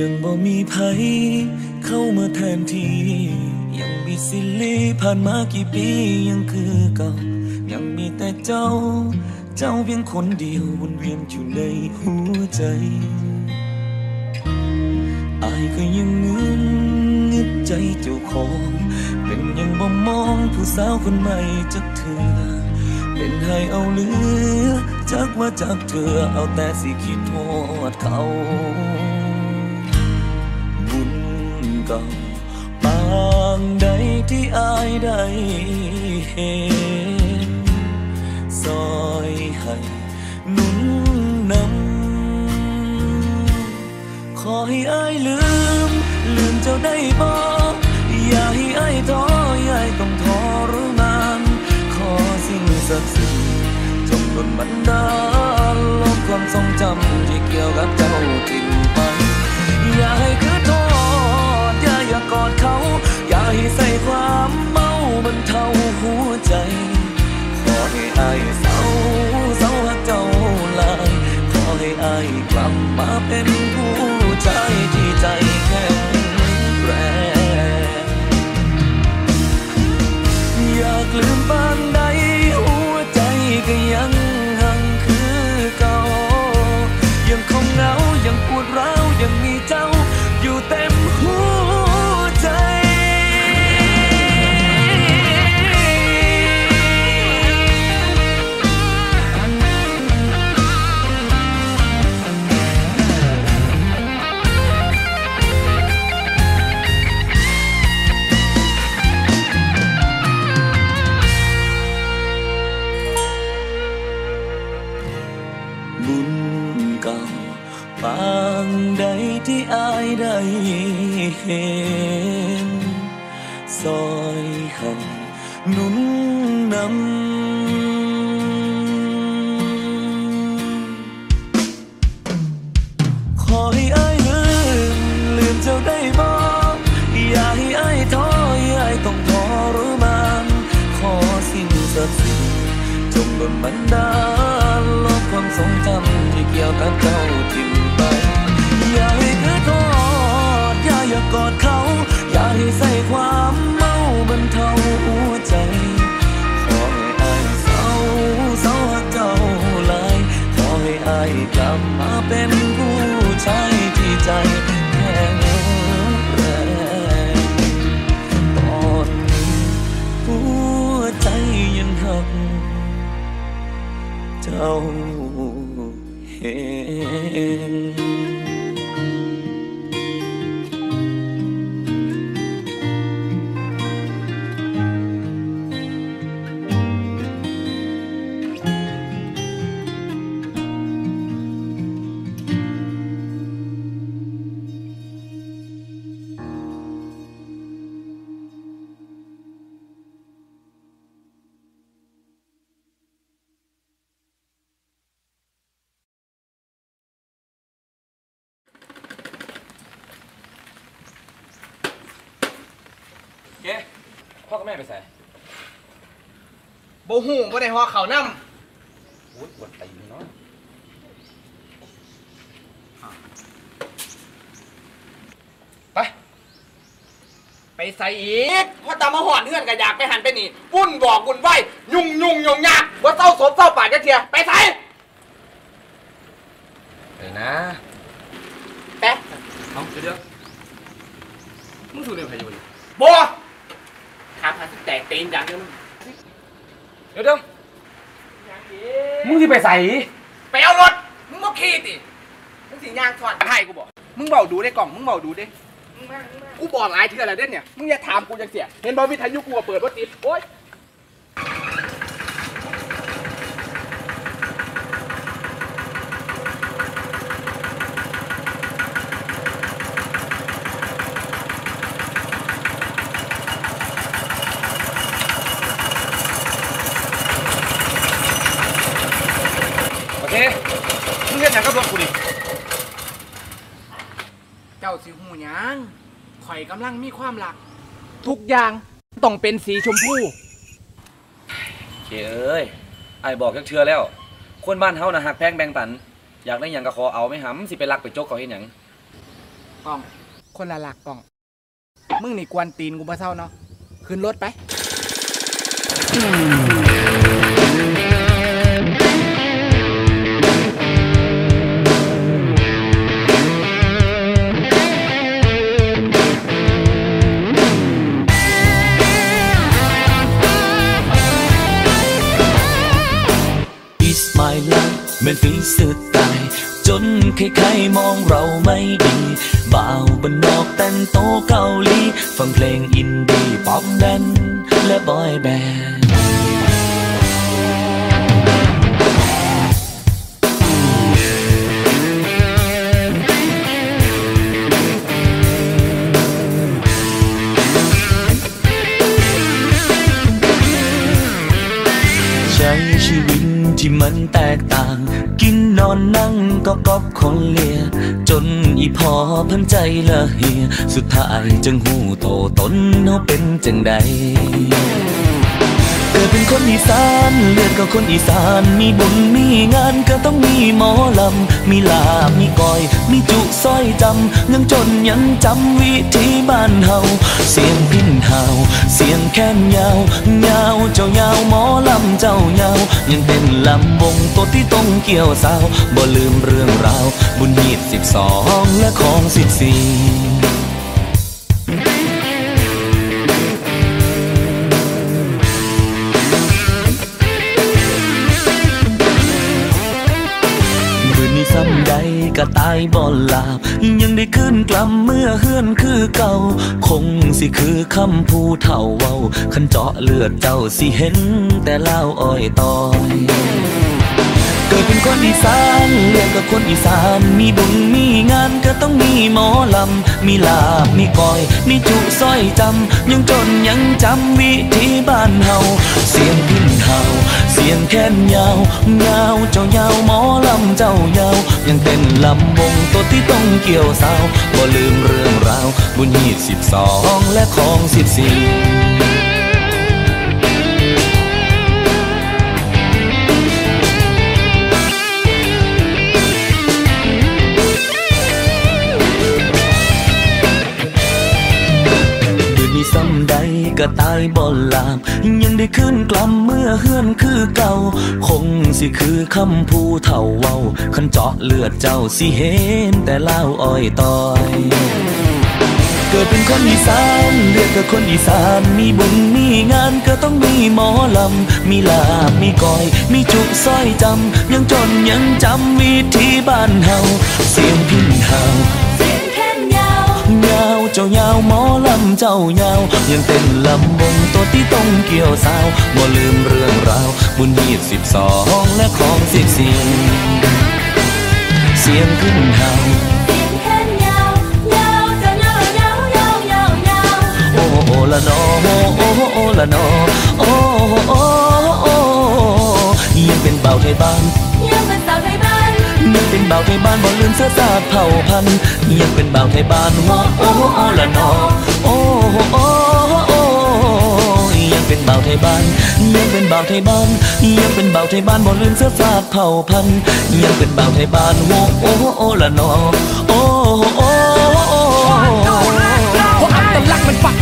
ยังบ่มีไผเข้ามาแทนที่ยังมีสิลีผ่านมากี่ปียังคือเก่า ยังมีแต่เจ้า เจ้าเพียงคนเดียววนเวียนอยู่ในหัวใจอายก็ยังงึนงึดใจเจ้าของ เป็นยังบ่มองผู้สาวคนใหม่จักเถื่อเป็นให้เอาเหลือ จักว่าจากเธอเอาแต่สิคิดโทษเขา เก่าปางใดที่อายได้เห็นซอยให้หนุนนำขอให้อายลืม ลืมเจ้าได้บ่อย่าให้อายท้ออย่าให้ต้องทรมานขอสิ่งศักดิ์สิทธิ์จงดลบันดาลลบความทรงจำที่เกี่ยวกับเจ้าทิ้งไปอย่าให้ เขา อย่าให้ใส่ความเมาบรรเทาหัวใจ ขอให้อายเศร้าเศร้าหักเจ้าลาย ขอให้อายกลับมาเป็นผู้ชายที่ใจแข็งแรงอยากลืมปานใดหัวใจก็ยังหังคือเก่ายังคงเหงายังปวดร้าวยังมีเจ้า เห็นซอยให้หนุนนำขอให้อายลืมลืมเจ้าได้บ่อย่าให้อายท้ออย่าให้ต้องทรมานขอสิ่งศักสิทธิ์จงดลบันดาลลบความทรงจำที่เกี่ยวกับเจ้าทิ้ง เขาวนำโอ้ยปวดตีนเนาะไป ไปใส่อีกพอตามมาหอนเฮือนก็อยากไปหันไปนี่วุ่นบอกวุ่นไหวยุ่งยุ่งยุ่งยากว่าเศร้าสมเศร้าปากจักเทียไปใส่ไปนะแป๊ะเอาเดี๋ยวมึงสูดเรื่องใครอยู่นี่บัวขาพาสิแตกตีนอย่างเดียวมึงเดี๋ยวเดี๋ยว มึงที่ไปใส่ไปเอารถ มึงบ่ขี่ติมึงสิย่างสอนให้กูบอก มึงเบาดูได้กล่อง มึงเบาดูดิกูบอกหลายเทื่อแล้วเด้เนี่ย มึงอย่าถามกูจังเสีย เห็นบ่วิทยุกูก็เปิดบ่ติดโอ๊ย โอเค มึงเห็นอย่างกับรถกูดิ เจ้าสิหูหยังข่อย กำลังมีความรัก ทุกอย่างต้องเป็นสีชมพูเจ๊เอ้ยไอ้ายบอกจักเทื่อแล้ว คนบ้านเฮานะหักแพงแบ่งปัน อยากได้หยังก็ขอเอาไม่หำสิไปรักไปจกเขาเฮ็ดหยังกล้อง คนละหลักกล้อง มึงนี่กวนตีนกูมาเศร้าเนาะขึ้นรถไป มันฟีสุดตาย จนใครๆมองเราไม่ดีบ่าวบนนอกแต่งโตเกาหลี ฟังเพลงอินดี้ป๊อปแดนและบอยแบนด์ ที่มันแตกต่าง กินนอนนั่งก็กอบคนเลีย จนอีพอพันใจละเหีย สุดท้ายจึงหูโตตนเขาเป็นจังใด เป็นคนอีสานเลือดก็คนอีสาน มีบุญมีงานก็ต้องมีหมอลำ มีลาบมีก้อย มีจุสร้อยจำยังจนยังจำวิธีบ้านเฮาเสียงพิ้นเฮาเสียงแค้นยาวยาวเจ้ายาวหมอลำเจ้ายาวยังเป็นลำวงตัวที่ต้องเกี่ยวสาวบ่ลืมเรื่องราวบุญหีบสิบสองและของสิบสี่ ก็ตายบ่หลาบยังได้ขึ้นกลับเมื่อเฮือนคือเก่า คงสิคือคำผู้เฒ่าเว้าคันเจาะเลือดเจ้าสิเห็น แต่เล่าอ้อยตอยเกิดเป็นคนอีสานเรียกกับคนอีสาน มีบุญมีงานก็ต้องมีหมอลำ มีลาบ มีก้อย มีจุสร้อยจำ ยังจนยังจำวิธีบ้านเฮา เสียงพิน เฮาเสียงแค้นยาวงาวเจ้ายาวหมอลำเจ้ายาวยังเต้นลำวงตัวที่ต้องเกี่ยวสาวบ่ลืมเรื่องราวบุญยี่สิบสองและของสิบสี่ ก็ตายบ่ลาบยังได้ขึ้นกลับเมื่อเฮือนคือเก่า คงสิคือคำผู้เฒ่าเว้าคันเจาะเลือดเจ้าสิเห็นแต่เล่าอ้อยตอยเกิดเป็นคนอีสานเรียกกับคนอีสาน มีบุญมีงานก็ต้องมีหมอลำ มีลาบมีก้อย มีจุสร้อยจำ ยังจนยังจำวิธีบ้านเฮา เสียงพินเฮา เจ้ายาวหมอลำเจ้ายาว ยังเต้นลำวงตัวที่ต้องเกี่ยวสาวบ่ลืมเรื่องราวบุญยีบสิบสองและของสิบสี่เสียงขึ้นเฮาเสียงแค้นยาวยาวจะยาวยาวยาวยาวยาวโอ้โอละนอโอ้โอละนอโอ้โอ้โอ้ยังเป็นเบาไทยบ้านยังเป็นสาวไทยบ้าน ยังเป็นเบาไทยบ้านบ่ลืมเสื้อสาดเผ่าพันธุ์ยังเป็นเบาไทยบ้านโอ้โอ้โอละนอโอ้โอ้โอยังเป็นเบาไทยบ้านยังเป็นเบาไทยบ้านยังเป็นเบาไทยบ้านบ่ลืมเสื้อสาดเผ่าพันธุ์ยังเป็นเบาไทยบ้านโอ้โอ้โอ้ละนอโอ้โอ้โอ้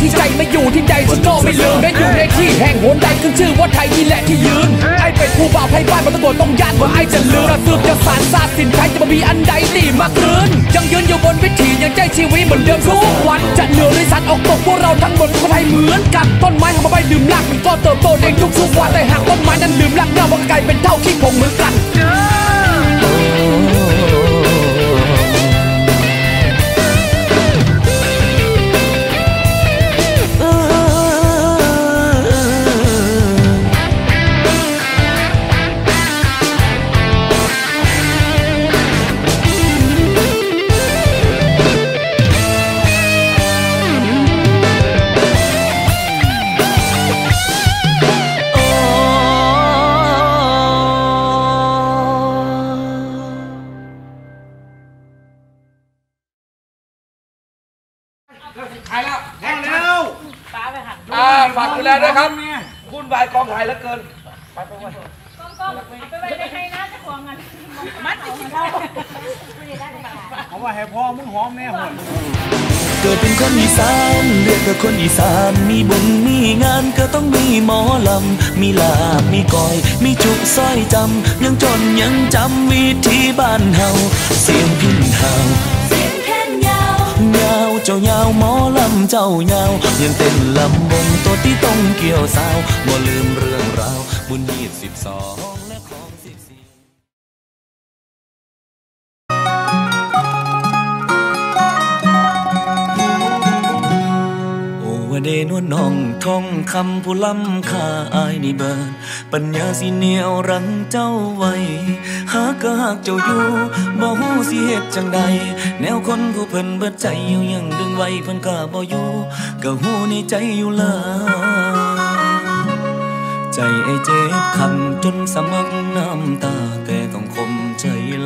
ที่ใจไม่อยู่ที่ใดฉันก็ไม่ลืมแม้อยู่ในที่แห่งหนใดขึ้นชื่อว่าไทยนี่แหละที่ยืน ไอ้เป็นผู้บ่าวไทยบ้านมันตะโกนต้องย่านว่าไอ้จะลืมระซืบจะสารซาดสินไทยจะมามีอันใดตีมากรืนยังยืนอยู่บนวิถียังใจชีวิตเหมือนเดิมทุกวันจะเหนือหรือสัตว์ออกตกพวกเราทั้งหมดคนไทยเหมือนกันต้นไม้ของใบดื่มรากมันก็เติบโตเองทุกๆวันแต่หากต้นไม้นั้นลืมรากเน่ามันก็กลายเป็นเท่าขี้ผงเหมือนกัน มีลาบมีก้อย มีจุกสร้อยจำ ยังจนยังจำวิธีบ้านเฮา เสียงพินเฮาเสียงแค้นยาวยาวเจ้ายาวหมอลำเจ้ายาว ยังเต้นลำวงตัวที่ต้องเกี่ยวสาวบ่ลืมเรื่องราว ท่องคำผู้ล้ำค่าอายนี่เบินปัญญาสิเหนียวรังเจ้าไว้ หากก็หากเจ้าอยู่บ่ฮู้สิเฮ็ดจังใด แนวคนผู้เพิ่นเบิดใจอยู่ยังดึงไว้เพิ่นก็บ่อยู่ก็ฮู้ในใจอยู่แล้วใจไอ้เจ็บคันจนสมักน้ำตาแต่ต้องคม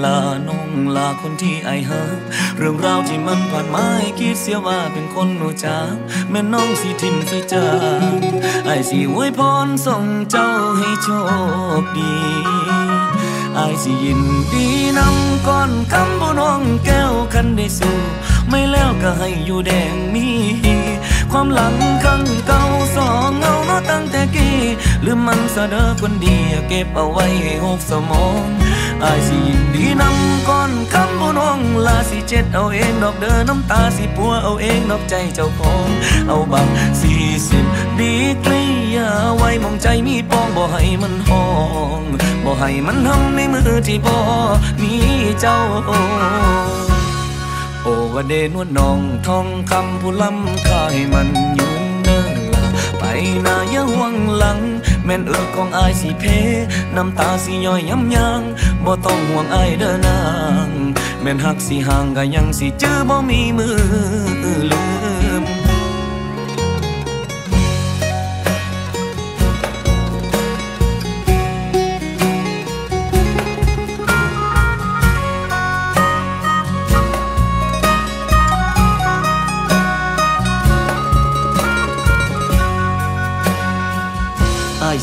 ลาน้องลาคนที่ไอหักเรื่องราวที่มันผ่านมาให้คิดเสียว่าเป็นคนรู้จักแม่น้องสิทิมสิจางไอสิอวยพรส่งเจ้าให้โชคดีไอสิยินดีนำก้อนคำบ่น้องแก้วคันได้สู้ไม่แล้วก็ให้อยู่แดงมี ความหลังครั้งเก่าสองเงาเนาะตั้งแต่กี้ลืมมันซะเด้อคนดีเก็บเอาไว้ให้หกสมอง อายสิยินดีนำก้อนคำบ่น้องลาสิเจ็ดเอาเองดอกเด้อน้ำตาสิปัวเอาเองดอกใจเจ้าของเอาบักสี่สิบดีกรียาไว้มองใจมีปองบ่ให้มันห้องบ่ให้มันทำในมือที่บ่มีเจ้าโอว่าเดนวดน้องทองคำผู้ล้ำค่าให้มันยืนเนินละไปนาอย่าห่วงหลัง แม่นเอือกของอายสิเพน้ำตาสิย่อยย้ำยางบ่ต้องห่วงอายเด้อนางแม่นหักสิห่างก็ยังสิเจอบ่มีมือลื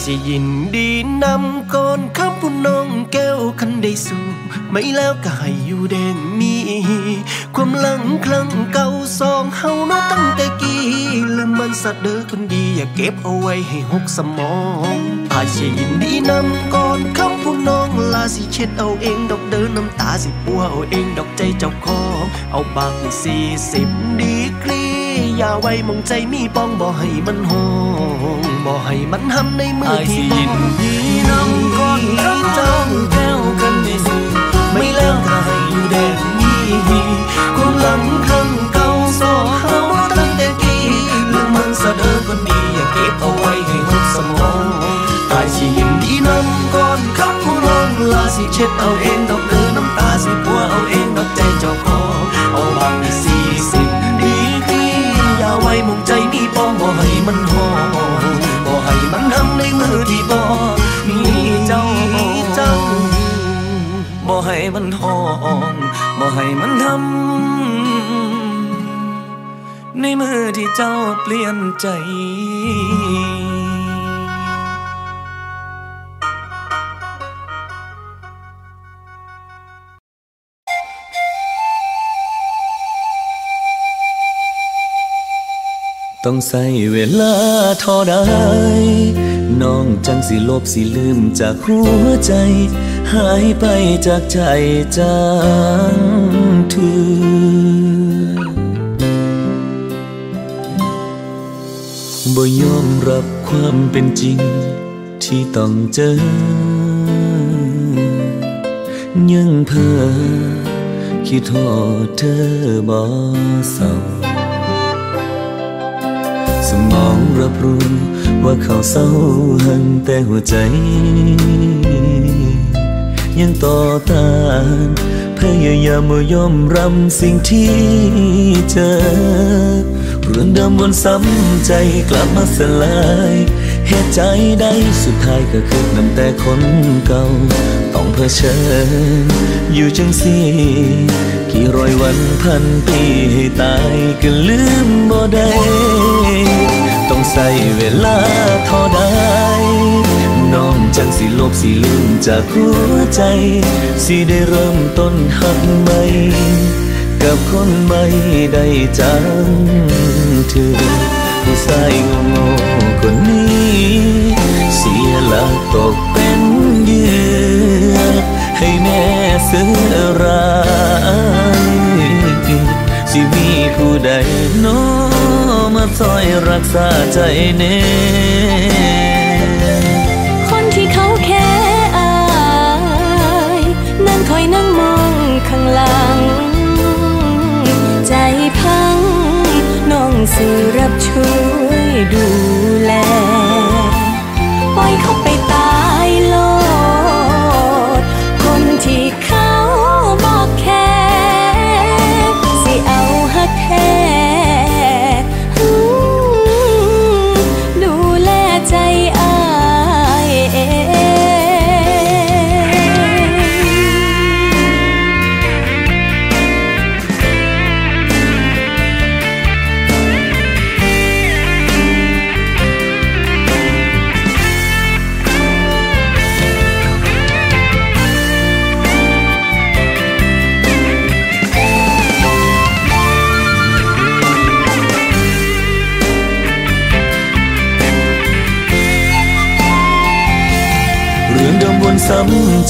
สิยินดีนำก่อนคำผู้น้องแก้วคันได้สู่ไม่แล้วก็ให้อยู่แดงมี ความหลังครั้งเก่าสองเฮาเนาะตั้งแต่กี้ลืมมันสัตว์เด้อคนดีอย่าเก็บเอาไว้ให้หกสมองอาสิยินดีนำก่อนคำผู้น้องลาสิเช็ดเอาเองดอกเดินน้ำตาสิปัวเอาเองดอกใจเจ้าของเอาบางสี่สิบดีกรีอย่าไว้มองใจมีป้องบ่ให้มันหอง บ่ให้มันหำในมืออายสิที่ยินดีนำก่อนคำจ้องแก้วกันได้สู่ไม่แล้วก็ให้อยู่แดนนี้ความหลังครั้งเก่าสอเฮาตั้งแต่กี้เรื่องมันสะเด้อคนดีอย่าเก็บเอาไว้ให้หดสมองอายสิยินดีนำก่อนคำผู้น้องลาสิเช็ดเอาเองดอกเดินน้ำตาสิปัวเอาเองดอกใจเจ้าของเอาบางสี่สิบดีกรีอย่าไว้มองใจมีป้องบ่ให้มันหองบ่ ในมือที่บ่มีเจ้าเจ้าบ่ให้มันหองบ่ให้มันทำในมือที่เจ้าเปลี่ยนใจ ต้องใส่เวลาเท่าใดน้องจังสิลบสิลืมจากหัวใจ หายไปจากใจจางทือบ่ยอมรับความเป็นจริง ที่ต้องเจอ ยังเพ้อคิดโทษเธอบ่เศร้า สมองรับรู้ว่าเขาเศร้าหันแต่หัวใจ ยังต่อต้านพยายามมยอมรับสิ่งที่เจอเรื่องเดิมวนซ้ำใจกลับมาสลายเหตุใจใดสุดท้ายก็คือนำแต่คนเก่า ต้องเผชิญอยู่จังสี กี่ร้อยวันพันปีให้ตายก็ลืมบ่ได้ต้องใส่เวลาเท่าใดน้องจังสิลบสิลืมจากหัวใจ สิได้เริ่มต้นหักใหม่กับคนไม่ได้จังเธอผู้ชายโง่ๆคนนี้ เสียหลักตก เสือร้ายสิมีผู้ใดโน้มาซอยรักษาใจแน่คนที่เขาแค่อายนั่งคอยนั่งมองข้างหลัง ใจพังน้องสื่อรับช่วยดูแลปล่อยเขา เ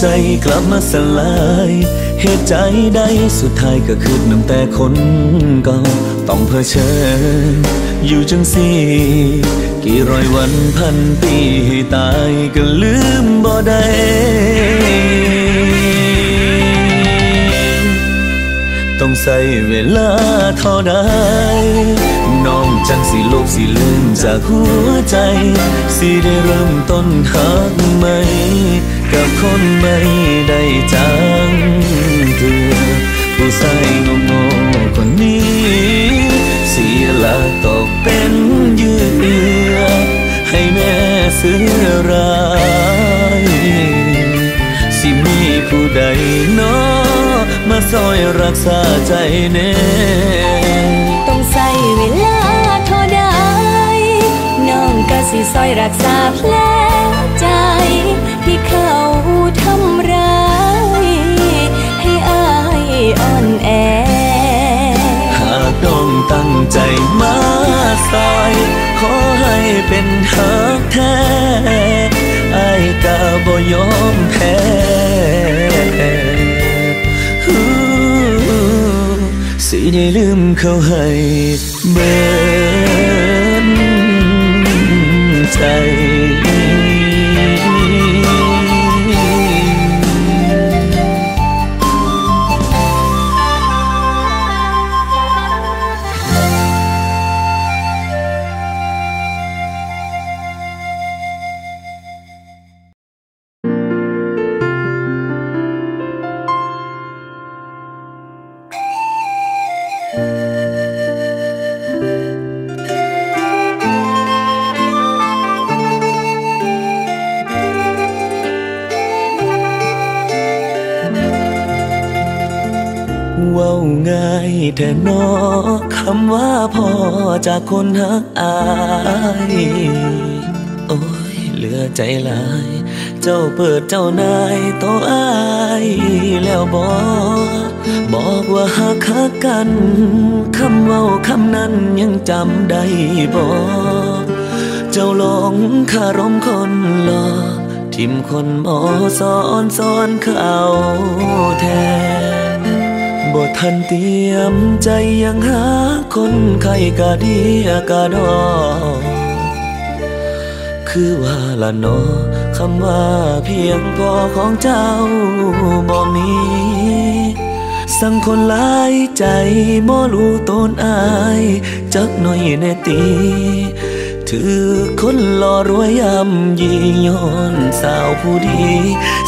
ใจกลับมาสลาย เหตุใจใดสุดท้ายก็คือน้ำแต่คนเก่าต้องเผชิญอยู่จังสี่กี่ร้อยวันพันปีให้ตายก็ลืมบ่ได้ ใส่เวลาเท่าใดน้องจังสิลกสิลืมจากหัวใจ สิได้เริ่มต้นหักใหม่ กับคนไม่ได้จังเถือผู้ใส่งงๆคนนี้ เสียลักตกเป็นเยื่อให้แม่เสือร้าย สิมีผู้ใดเนาะ ซอยรักษาใจแน่ต้องใส่เวลาเท่าใดน้องก็สิซอยรักษาแผลใจ ที่เขาทำร้าย ให้อายอ่อนแอ หากต้องตั้งใจมาซอย ขอให้เป็นหักแท้ไอ้ายกะบ่ยอมแพ้ สิได้ลืมเขาให้เบินใจ ว้าง่ายแต่นอคำว่าพ่อจากคนฮักอาย โอ้ยเหลือใจหลาย เจ้าเปิดเจ้านายโตวอายแล้วบอกบอกว่าหักฮักกัน คำเว้าคำนั้นยังจำได้บอกเจ้าหลงคารมคนหลอทิมคนหมอสอนสอนเขาแทนบ่ทันเตรียมใจยังหาคนใครกะดีกะดอ คือว่าละเนอ คำว่าเพียงพอของเจ้าบ่มี สังคนหลายใจบ่รู้ตนอาย จักหน่อยแน่ตีถือคนหล่อรวยยำยีย้อนสาวผู้ดี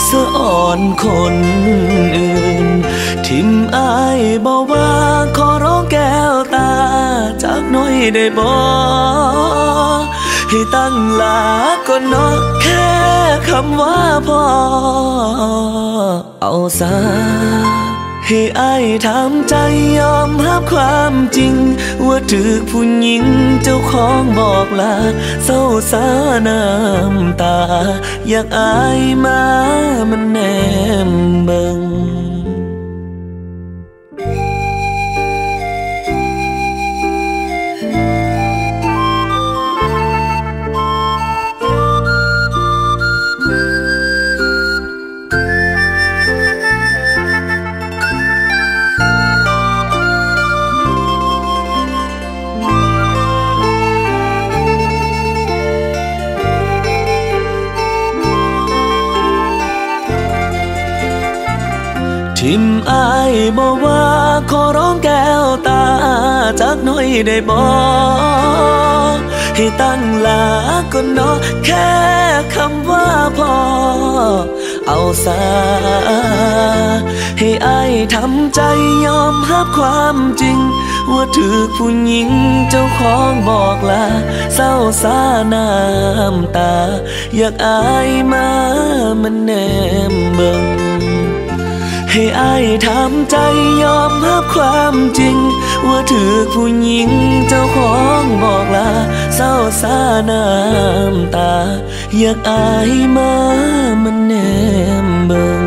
สะอ่อนคนอื่น ทิมอายบอกว่าขอร้องแก้วตา จากหน้อยได้บอ ให้ตั้งหลาก็นอกแค่คำว่าพ่อเอาซะให้อายถามใจยอมรับความจริง ว่าถือผู้หญิงเจ้าของบอกลาเศร้าสาน้ำตา อยากอายมามันแนมเบิง อายบอกว่าขอร้องแก้วตาจักหน่อยได้บอกให้ตั้งหลาก็นาะแค่คำว่าพอ เอาซาให้อายทำใจยอมรับความจริง ว่าถือผู้หญิงเจ้าของบอกลาเศร้าซาน้ำตา อยากอายมามันแนมเบิง ให้อายทำใจยอมรับความจริง ว่าถือผู้หญิงเจ้าของบอกลาเศร้าซาน้ำตา อยากอายมามันแนมเบิง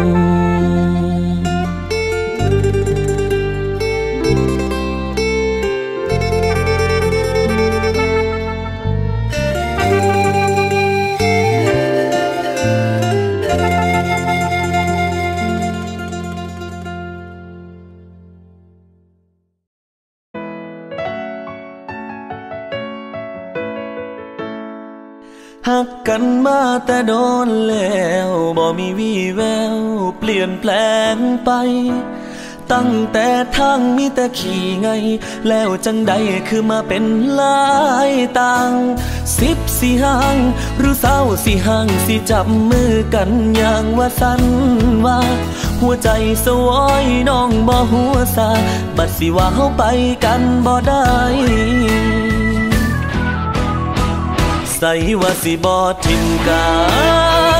กันมาแต่โดนแล้วบ่มีวี่แววเปลี่ยนแปลงไป ตั้งแต่ทางมีแต่ขี่ไง แล้วจังใดคือมาเป็นลายต่าง สิบสี่ห้าง หรือเศร้าสี่ห้างสิจับมือกันอย่างว่าสันว่า หัวใจสวอยน้องบ่หัวซาบัดสิว่าเฮาไปกันบ่ได้ ส่ว่าสิบอทิมกั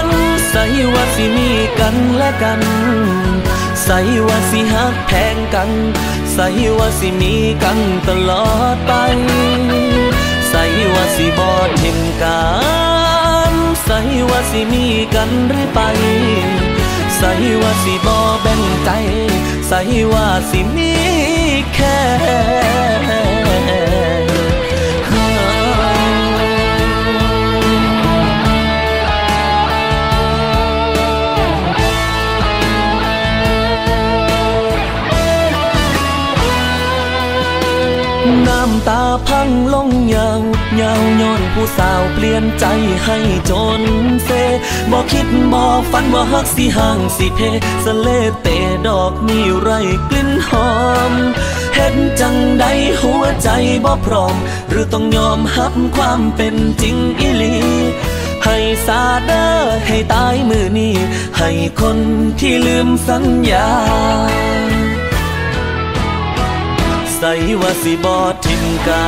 นใส่ว่าสิมีกันและกันใส่ว่าสิหักแพงกันใส่ว่าสิมีกันตลอดไปใส่ว่าสิบอทิมกันใส่ว่าสิมีกันหรือไปใส่ว่าสิบอแบ่งใจใส่ว่าสิมีแค่ ตาพังลงยาวยาวย้อนผู้สาวเปลี่ยนใจให้จนเซบอกคิดบอกฝันว่าฮักสิห่างสิเพสเลเตดอกนี่ไรกลิ่นหอมเห็นจังใดหัวใจบ่พร้อม หรือต้องยอมฮับความเป็นจริงอีหลีให้สาเดอให้ตายมือนี้ ให้คนที่ลืมสัญญา ใส่ว่าสิบอทิมกั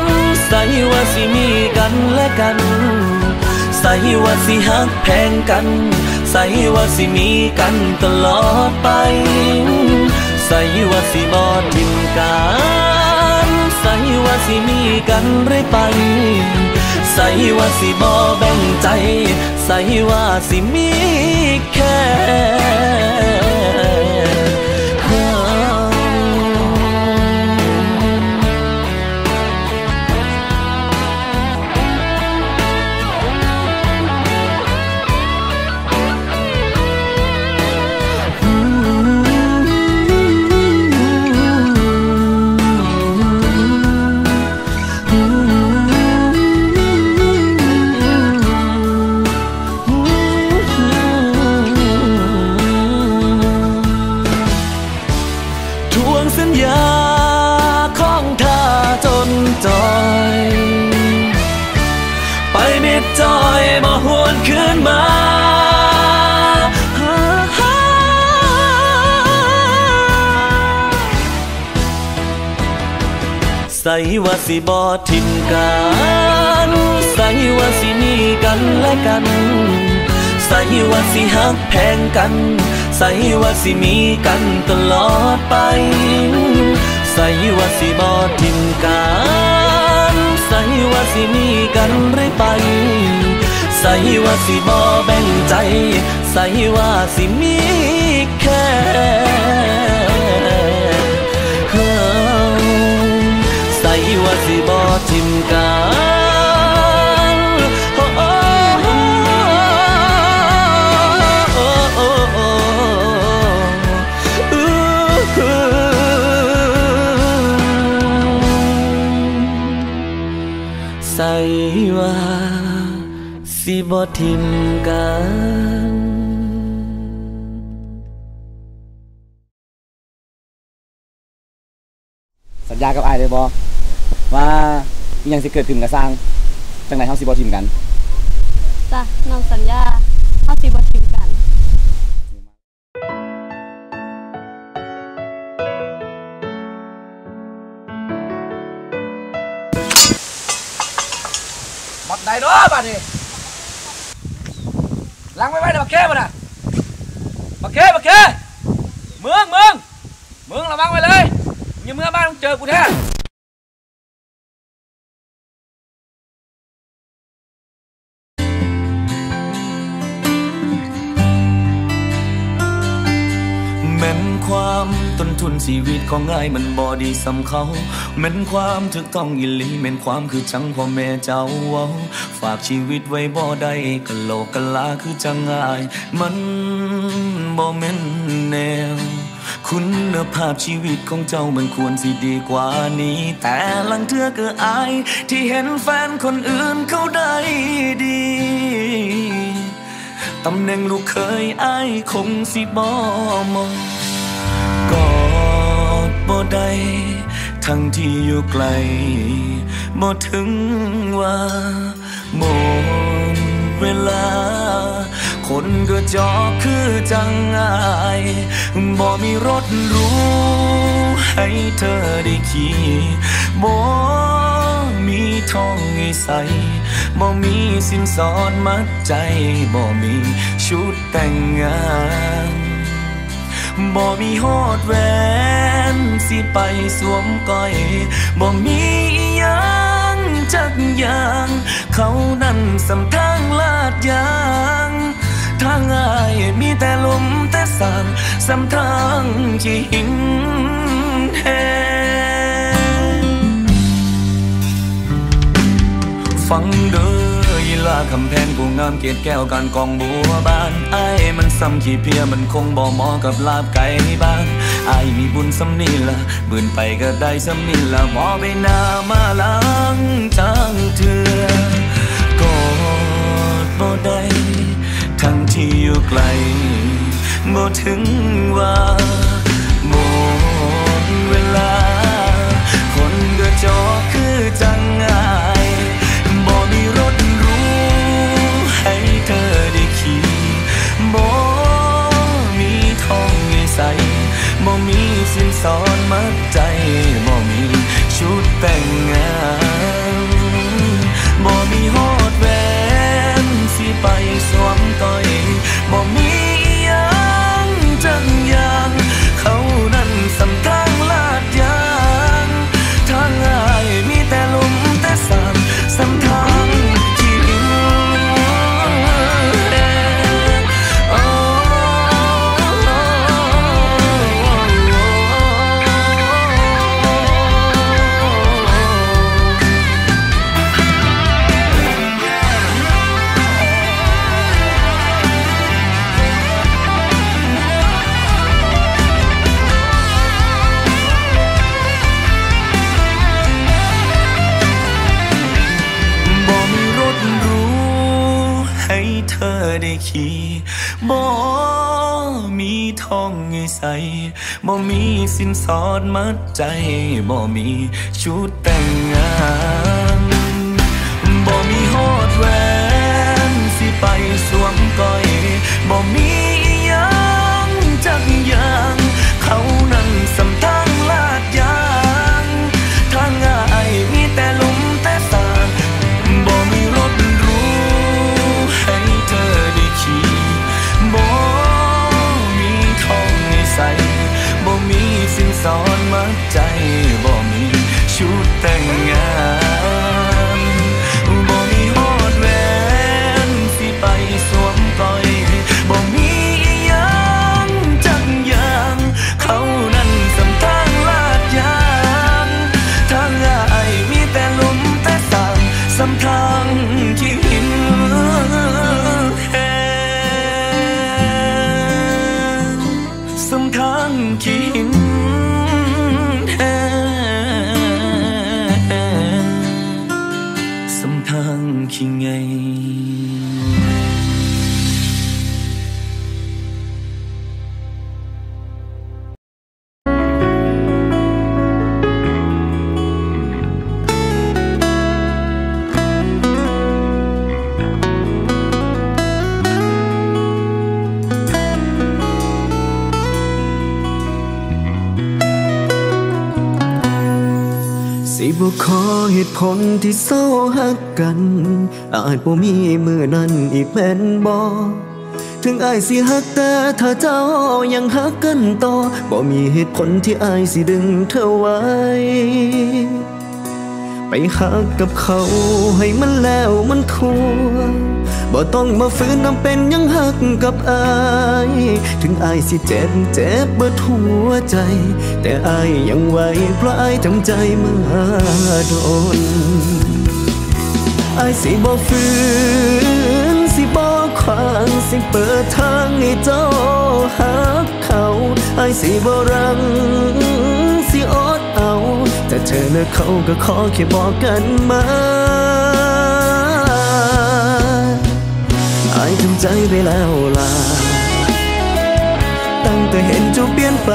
นใส่ว่าสิมีกันและกันใส่ว่าสิหักแพงกันใส่ว่าสิมีกันตลอดไปใส่ว่าสิบอทิมกันใส่ว่าสิมีกันเรื่อยไปใส่ว่าสิบอแบ่งใจใส่ว่าสิมีแค่ ใส่ว่าสิบอทิมกันใส่ว่าสิมีกันและกันใส่ว่าสิหักแพงกันใส่ว่าสิมีกันตลอดไปใส่ว่าสิบอทิมกันใส่ว่าสิมีกันเรื่อยไปใส่ว่าสิบอแบ่งใจใส่ว่าสิมีแค่ ว่าสิบอทิมกันโอ้โอ้โอ้โอ้โอ้ใส่ว่าสิบอทิมกัน สิเกิดขึ้นก็สร้างจังไดเฮาสิบ่ทิมกันจ้ะน้องสัญญาเฮาสิบ่ทิ้งกันหมดได้เนาะบัดนี้ล้างไว้ไว้เดี๋ยวมาแก้มันน่ะมาแก้มาแก้เมืองเมืองเมืองระวังไว้เลยอย่าเมื่อบ้านต้องเจอกูแท้ ต้นทุนชีวิตของง่ายมันบอดีสำเขาแม่นความถึกต้องยิลีแม่นความคือจังพ่อแม่เจ้าเว้าฝากชีวิตไว้บ่ได้กะโลกกะลาคือจังง่ายมันบ่แม่นแนวคุณภาพชีวิตของเจ้ามันควรสิดีกว่านี้ แต่ลังเทือก็อาย ที่เห็นแฟนคนอื่นเขาได้ดี ตำแหน่งลูกเคยอายคงสิบ่มอง บ่ได้ทั้งที่อยู่ไกลบ่ถึงว่าหมดเวลา คนก็จอกคือจังอายบ่มีรถรู้ให้เธอได้ขี่บ่มีทองให้ใส่บ่มีสินสอดมัดใจบ่มีชุดแต่งงาน บ่มีฮอดแหวนสิไปสวมก้อยบ่มีอิหยังจักอย่าง เขานั่นสำทางลาดยางทางอายมีแต่ลมแต่สางสำทางที่หิงแหงฟังเด้อาคำแพงผู้งามเกียรแก้วการกองบัวบานไอ้มันซ้ำขี้เพียมันคงบ่เหมาะกับลาบไก่บ้านไอ้มีบุญสำนีละบืนไปก็ได้สำนีละหมอไปนามาล้างทางเถื่อกอดบ่ได้ทั้งที่อยู่ไกลบ่ถึงว่าหมดเวลา คนก็จอคือจังอา สินสอนมัดใจบ่มีชุดแต่งงานบ่มีฮอดแวนสิไปสวมก้อยบ่มี ขี้บ่มีทองเงาใส่บ่มีสินสอดมัดใจบ่มีชุดแต่งงานบ่มีฮอดแหวนสิไปสวมก้อยบ่มียังจักอย่างเขานั่น ใจบ่มีชุดแต่งงาน คนที่เศร้าหักกัน อาจบ่มีมือนั้นอีกแม่นบ่ถึงอายสิหักแต่ถ้าเจ้ายังหักกันต่อบ่มีเหตุผลที่อายสิดึงเธอไว้ ไปหักกับเขาให้มันแล้วมันควร บ่ต้องมาฝืนนำเป็นยังหักกับอาย ถึงอายสิเจ็บเจ็บเบิดหัวใจ แต่อายยังไหวเพราะอายทำใจมาโดนอายสิบ่ฝืนสิบ่ขวางสิเปิดทางให้เจ้าหักเขาอายสิบ่รังสิอดเอา แต่เธอและเขาก็ขอแค่บอกกันมาายทำใจไปแล้วล่ะ ตั้งแต่เห็นเจ้าเปลี่ยนไป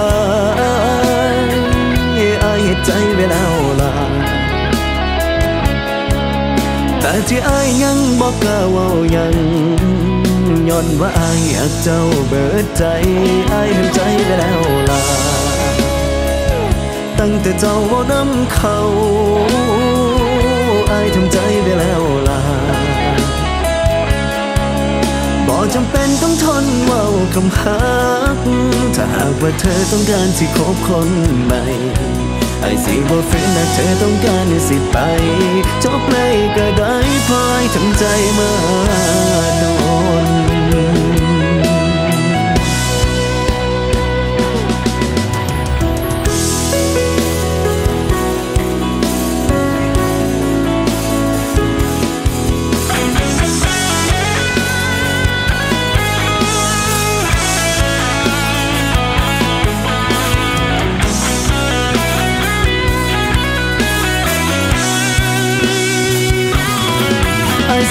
อายเหตุใจไปแล้วล่ะ แต่ที่ไอายยังบอกกล้าว่ายังย้อนว่าอายอยากเจ้าเบิดใจไอายทำใจไปแล้วล่ะ ตั้งแต่เจ้าว่าน้ำเขาไอายทำใจไปแล้ว จำเป็นต้องทนเว่าคำหัก ถ้าหากว่าเธอต้องการที่คบคนใหม่ไอ้สิบ่ฝืนนะเธอต้องการสิไป จบเลยก็ได้พลอยทำใจมาโดน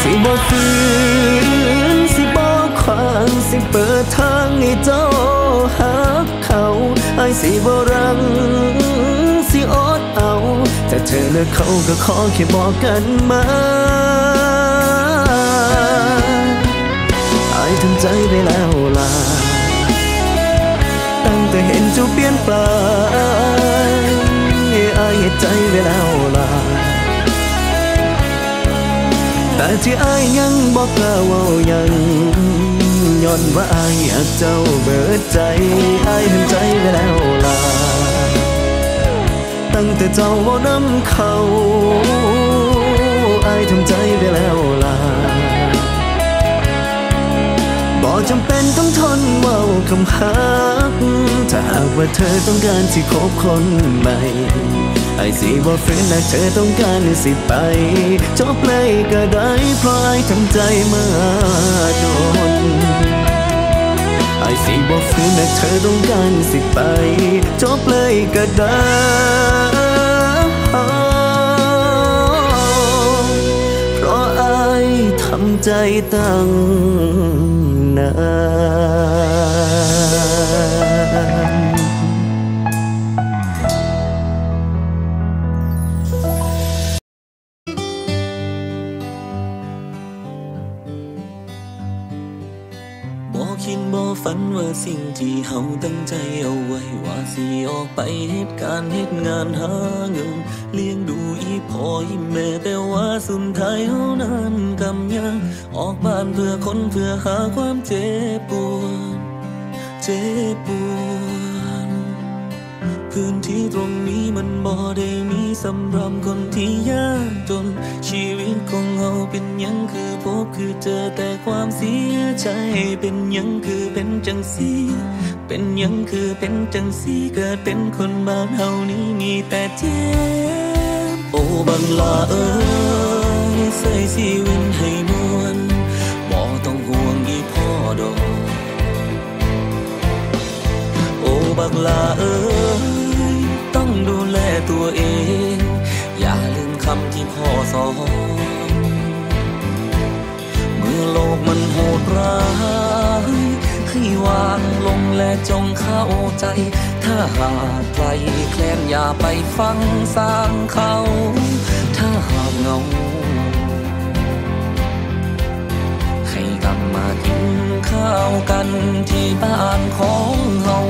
สิบ่ฝืนสิบ่ขวางสิเปิดทางให้เจ้าหักเขาไอ้สิบ่รังสิอดเอาแต่เธอและเขาก็ขอแค่บอกกันมาไอ้ทำใจไปแล้วล่ะตั้งแต่เห็นเจ้าเปลี่ยนไปไอ้เหตุใจไปแล้วล่ะ แต่ที่อายยังบอกกล้าว่ายังย้อนว่าอายอยากเจ้าเบิดใจอายเห็นใจไปแล้วล่ะตั้งแต่เจ้าเว่าน้ำเขาอายทำใจไปแล้วล่ะบ่จำเป็นต้องทนเว่าคำหักถ้าหากว่าเธอต้องการที่คบคนใหม่ ไอ้สิบ่ฝืนนะเธอต้องการสิไปจบเลยก็ได้เพราะไอทำใจมาโดนไอ้สิบ่ฝืนนะเธอต้องการสิไปจบเลยก็ได้เพราะไอ้ทำใจตั้งนาน ว่าสิ่งที่เฮาตั้งใจเอาไว้ว่าสิออกไปเหตุการณ์เหตุงานหาเงินเลี้ยงดูอีพ่ออีแม่แต่ว่าสุดท้ายเฮานั้นกำยังออกบ้านเพื่อคนเพื่อหาความเจ็บปวดเจ็บปวด พื้นที่ตรงนี้มันบ่ได้มีสำหรับคนที่ยากจน ชีวิตของเราเป็นยังคือพบคือเจอแต่ความเสียใจเป็นยังคือเป็นจังสีเป็นยังคือเป็นจังสีเกิดเป็นคนบ้านเฮานี้มีแต่เจ็บโอ้บังลาเอ้ยใส่ชีวิตให้มวนบ่ต้องห่วงอีพ่อดอกโอ้บั ดูแลตัวเอง อย่าลืมคำที่พ่อสอน เมื่อโลกมันโหดร้ายให้วางลงและจงเข้าใจ ถ้าหากใครแคลนอย่าไปฟังสร้างเขา ถ้าหากเงา ให้กลับมากินข้าวกันที่บ้านของเฮา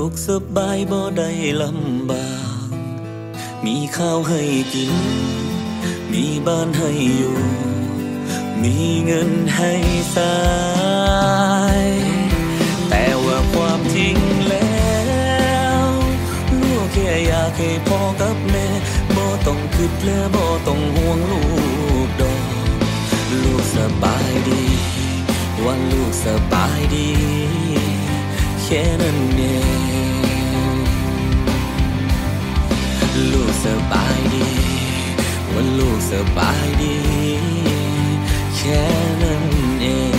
สุขสบายบ่ได้ลำบาก มีข้าวให้กิน มีบ้านให้อยู่ มีเงินให้ใช้แต่ว่าความจริงแล้วลูกแค่อยากให้พ่อกับแม่บ่ต้องคิดและบ่ต้องห่วงลูกดอก ลูกสบายดีว่าลูกสบายดี แค่นั้นเอง ลูกสบายดี ว่าลูกสบายดี แค่นั้นเอง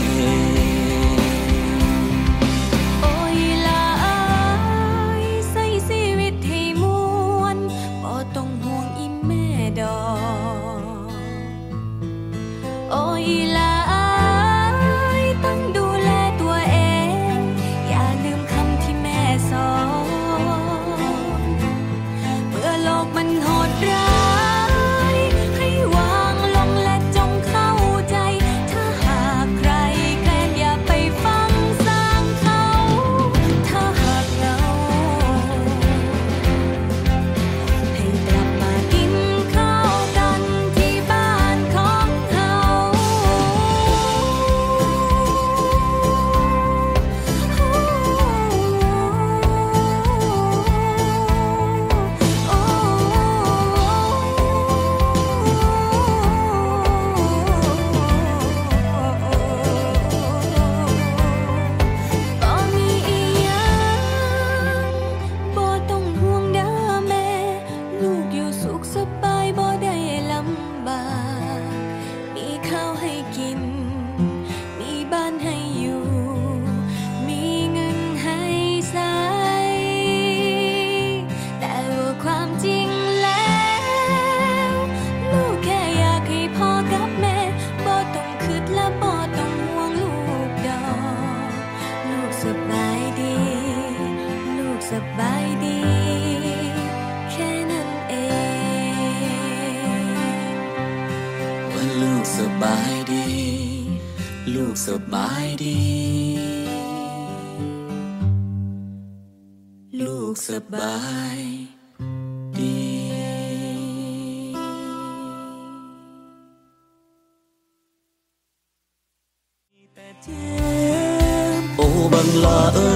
โอ้บังลาเอ้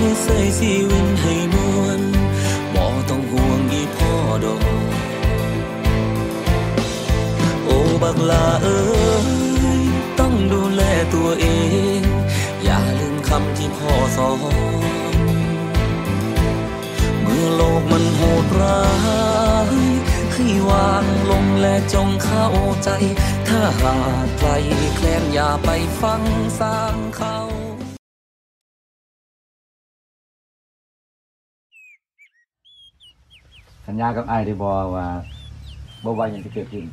ยใส่ชีวิตให้มวนบ่ต้องห่วงอีพ่อดอกโอ้บักลาเอ้ยต้องดูแลตัวเอง อย่าลืมคำที่พ่อสอนเมื่อโลกมันโหดร้ายให้วางลงและจงเข้าใจ ถ้าหากใครแคลนอย่าไปฟังสร้างเขาสัญญากับไอ้ได้บอว่าบ่ว่าหยังจะเกิดขึ้น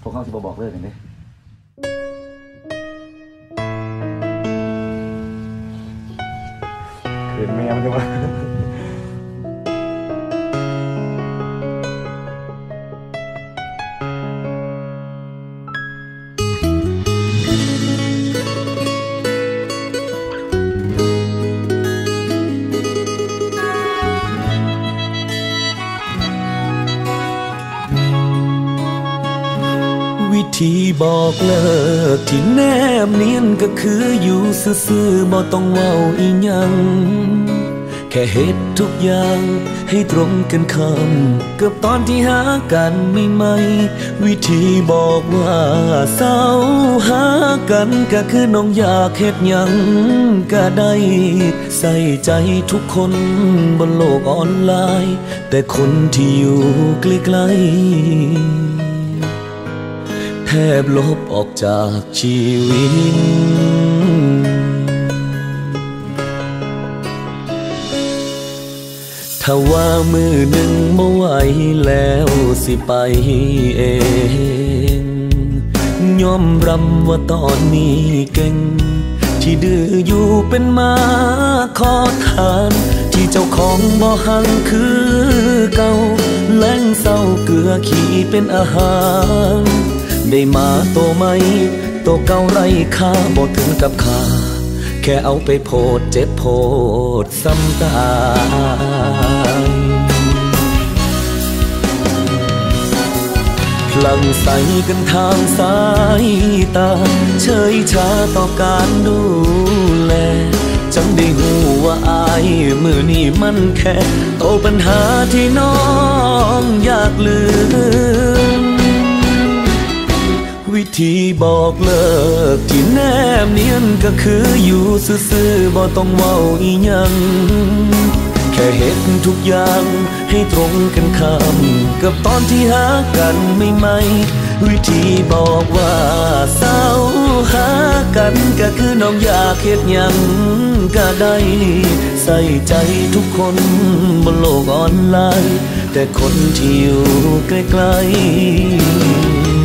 พวกเขาสิบ่บอกเลิกกันเด้เกิดแม่มันจะว่า บอกเลิกที่แนบเนียนก็คืออยู่ซื่อๆบ่ต้องเว้าอีหยัง แค่เฮ็ดทุกอย่างให้ตรงกันคำกือบตอนที่หากันไม่ไหม วิธีบอกว่าเศร้าหากันก็คือน้องอยากเฮ็ดหยังก็ได้ ใส่ใจทุกคนบนโลกออนไลน์ แต่คนที่อยู่ใกล้ๆ บลบออกจากชีวิต ถ้าว่ามือหนึ่งบ่ไหวแล้วสิไปเอง ยอมรับว่าตอนนี้เก่ง ที่ดื้ออยู่เป็นมาขอทาน ที่เจ้าของบ่หังคือเก่าแล้งเศร้าเกลือขี้เป็นอาหาร ได้มาโตไหมโตเก่าไรค่าบ่ถึงกับค่าแค่เอาไปโพดเจ็บโพดซ้ำตายพลังใสกันทางสายตา เฉยชาต่อการดูแลจังได้หูว่าอายมือนี่มันแค่โตปัญหาที่น้องอยากลืม วิธีบอกเลิกที่แนบเนียนก็คืออยู่ซื่อๆบ่ต้องเว้าอีหยัง แค่เห็นทุกอย่างให้ตรงกันข้ามกับตอนที่หากันไม่ไม่วิธีบอกว่าเศร้าหากันก็คือน้องอยากเฮ็ดหยังก็ได้ ใส่ใจทุกคนบนโลกออนไลน์ แต่คนที่อยู่ใกล้ๆ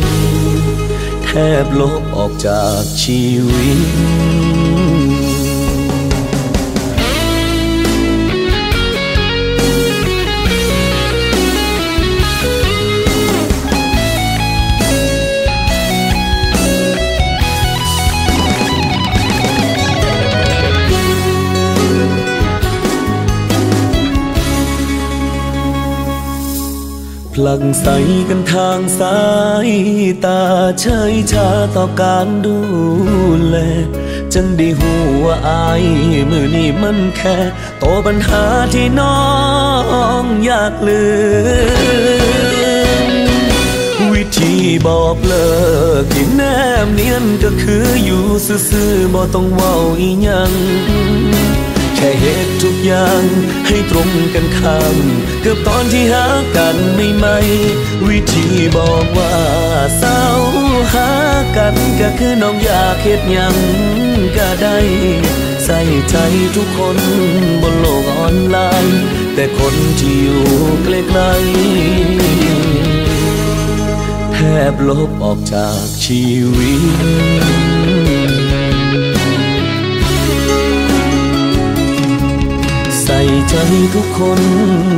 แทบลบออกจากชีวิต ลังใสกันทางสายตาเฉยชาต่อการดูแลจังได้หูว่าอายมือนี่มันแค่โตปัญหาที่น้องอยากลืมวิธีบอกเลิกที่แนบเนียนก็คืออยู่ซื่อๆบ่ต้องเว้าอีหยัง ค่เหตุทุกอย่างให้ตรงกันข้ามกือบตอนที่หากันไม่ไม่วิธีบอกว่าเศร้าหากันก็คือน้องอยากเฮ็ดยังก็ได้ใส่ใจทุกคนบนโลกออนไลน์ แต่คนที่อยู่ใกล้ๆแทบลบออกจากชีวิต ใส่ใจทุกคน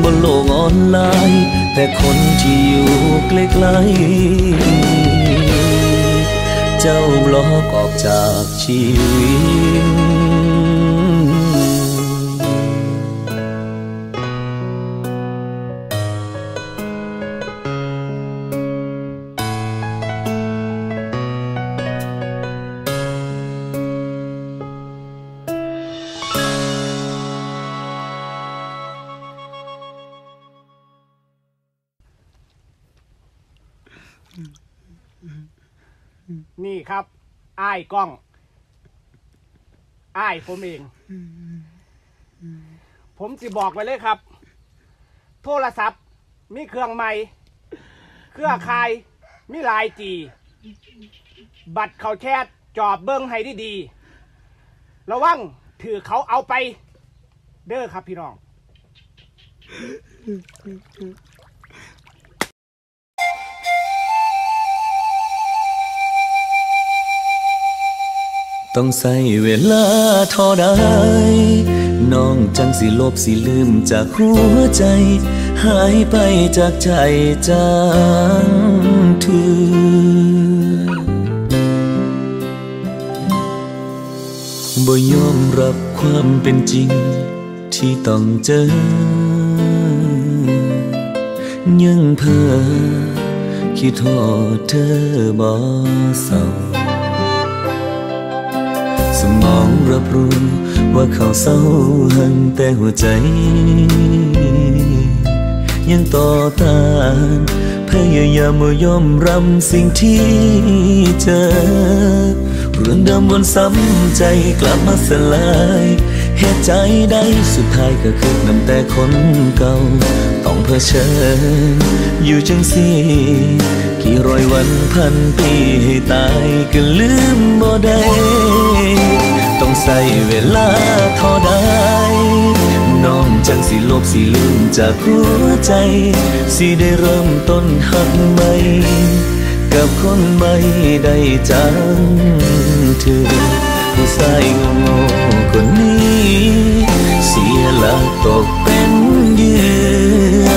บนโลกออนไลน์ แต่คนที่อยู่ใกล้ๆ เจ้าบล็อกออกจากชีวิตายกล้องอ้ายผมเอง ผมสิบอกไปเลยครับ โทรศัพท์ มีเครื่องใหม่ เครือข่าย มีลายจี บัตรเขาแชทจอบเบิ้งให้ดีๆระวังถือเขาเอาไป เด้อครับพี่น้อง ต้องใส่เวลาเท่าใดน้องจังสิลบสิลืมจากหัวใจ หายไปจากใจจางเถือบ่ยอมรับความเป็นจริง ที่ต้องเจอ ยังเพ้อคิดทอดเธอบ่เศร้า มองรับรู้ว่าเขาเศร้าหันแต่หัวใจ ยังต่อต้านพยายามบ่ยอมรับสิ่งที่เจอเรื่องเดิมวนซ้ำใจกลับมาสลายเหตุใจใดสุดท้ายก็คือนำแต่คนเก่า ต้องเผชิญอยู่จังสิกี่ร้อยวันพันปีให้ตายก็ลืมบ่ได้ ใส่เวลาเท่าใดน้องจังสิลบสิลืมจากหัวใจ สิได้เริ่มต้นหักใหม่กับคนใหม่ได้จังเธอผู้ชายโง่คนนี้ เสียหลักตกเป็นเหยื่อ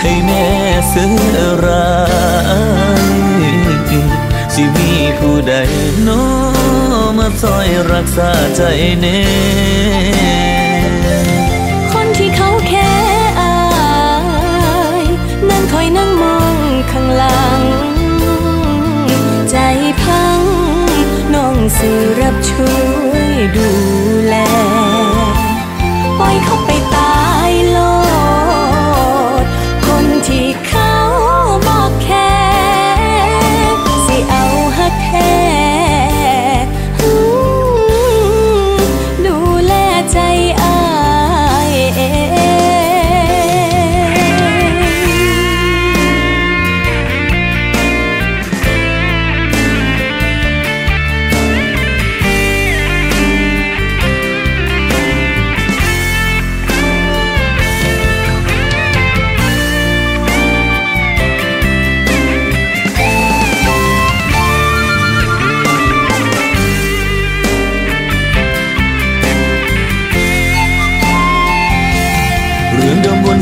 ให้แม่เสือร้ายสิมีผู้ใดโน้มามาซอยรักษาใจเน่คนที่เขาแค่อายนั่งคอยนั่งมองข้างหลัง ใจพังน้องสื่อรับช่วยดูแลปล่อยเขาไปตายโลด คนที่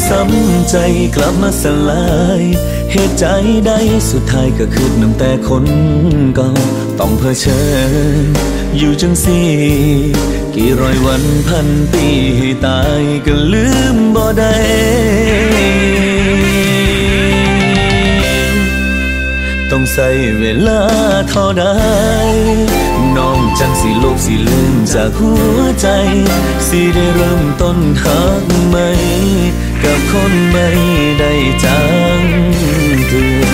ซ้ำใจกลับมาสลาย เหตุใจใดสุดท้ายก็คือน้ำแต่คนเก่าต้องเผชิญอยู่จังสี่กี่ร้อยวันพันปีให้ตายก็ลืมบ่ได้ต้องใส่เวลาเท่าใด จังสิโลกสิลืมจากหัวใจ สิได้เริ่มต้นหักใหม่ กับคนไม่ได้จังเถือ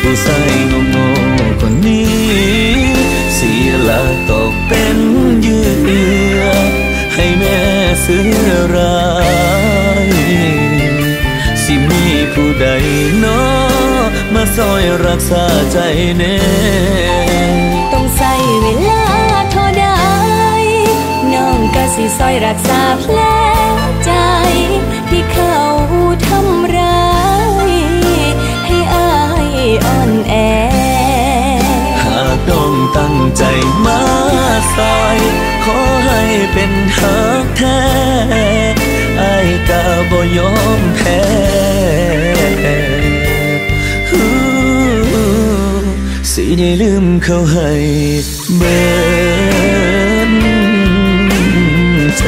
ผู้ใส่งงๆคนนี้ เสียลักตกเป็นเยื่อให้แม่เสือร้ายสิมีผู้ใดเนาะมาซอยรักษาใจแน่ต้องใส่เวลา สิซอยรักษาแผลใจ ที่เขาทำร้าย ให้อายอ่อนแอ หากต้องตั้งใจมาซอย ขอให้เป็นหักแท้อ้ายกะบ่ยอมแพ้สิได้ลืมเขาให้เบิน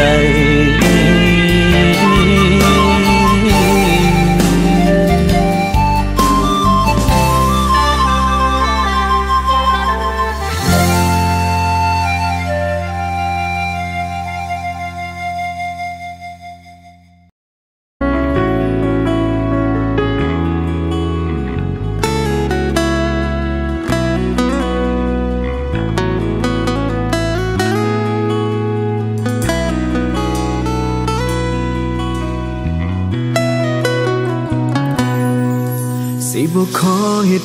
ใ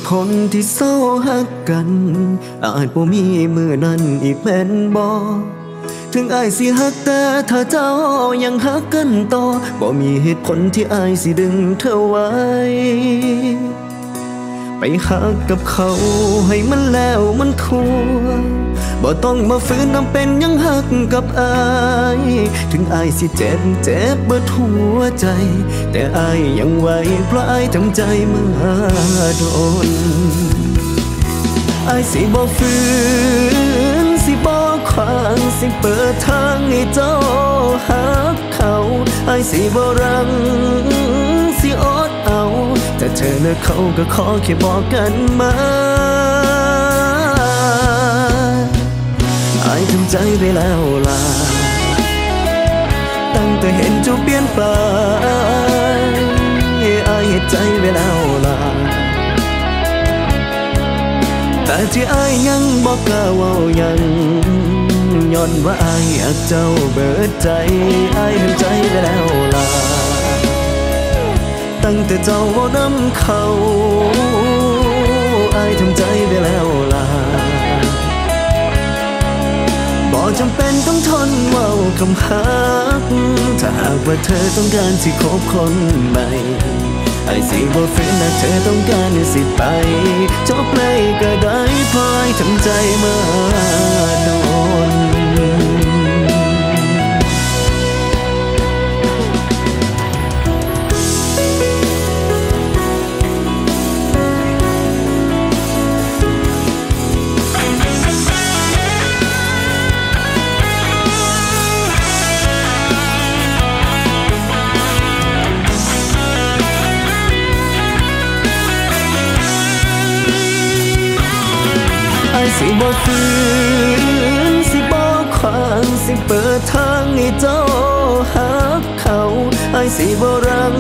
คนที่เศร้าหักกัน อาจบ่มีมือนั้นอีกแม่นบ่ถึงอายสิหักแต่ถ้าเจ้ายังหักกันต่อบ่มีเหตุผลที่อายสิดึงเธอไว้ ไปหักกับเขาให้มันแล้วมันทั่ว บ่ต้องมาฝืนน้ำเป็นยังหักกับอาย ถึงอายสิเจ็บเจ็บเบิดหัวใจ แต่อายยังไหวเพราะอายทำใจมาโดนอายสิบ่ฝืนสิบ่ขวางสิเปิดทางให้เจ้าหักเขาอายสิบ่รังสิอดเอา แต่เธอและเขาก็ขอแค่บอกกันมาายทำใจไปแล้วล่ะ ตั้งแต่เห็นเจ้าเปลี่ยนไปอายเหตุใจไปแล้วล่ะ แต่ที่อายยังบอกกล้าเว่ายังย้อนว่าอายอยากเจ้าเบิดใจอายทำใจไปแล้วล่ะ ตั้งแต่เจ้าว่านำเขาอายทำใจไปแล้วล่ะ บ่จำเป็นต้องทนเว้าคำหักถ้าหากว่าเธอต้องการที่คบคนใหม่ไอ้สิบ่ฝืนนะเธอต้องการสิไปจบเลยก็ได้พอยทำใจมาโดน สิบ่ฝืนสิบ่ขวางสิเปิดทางให้เจ้าหักเขาไอ้สิบ่รัง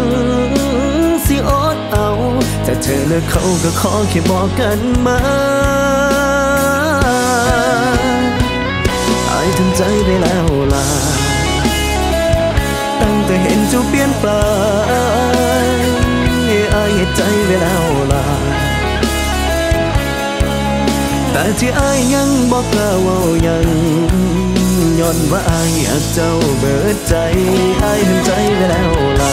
สิอดเอาแต่เธอเลือกเขาก็ขอแค่บอกกันมาไอ้ทำใจไปแล้วล่ะตั้งแต่เห็นเจูเปลี่ยนไปไอ้เห็นใจไปแล้วล่ะ แต่ที่อายยังบอกกล้าว่ายังย้อนว่าอายอยากเจ้าเบิดใจอายทำใจไปแล้วล่ะ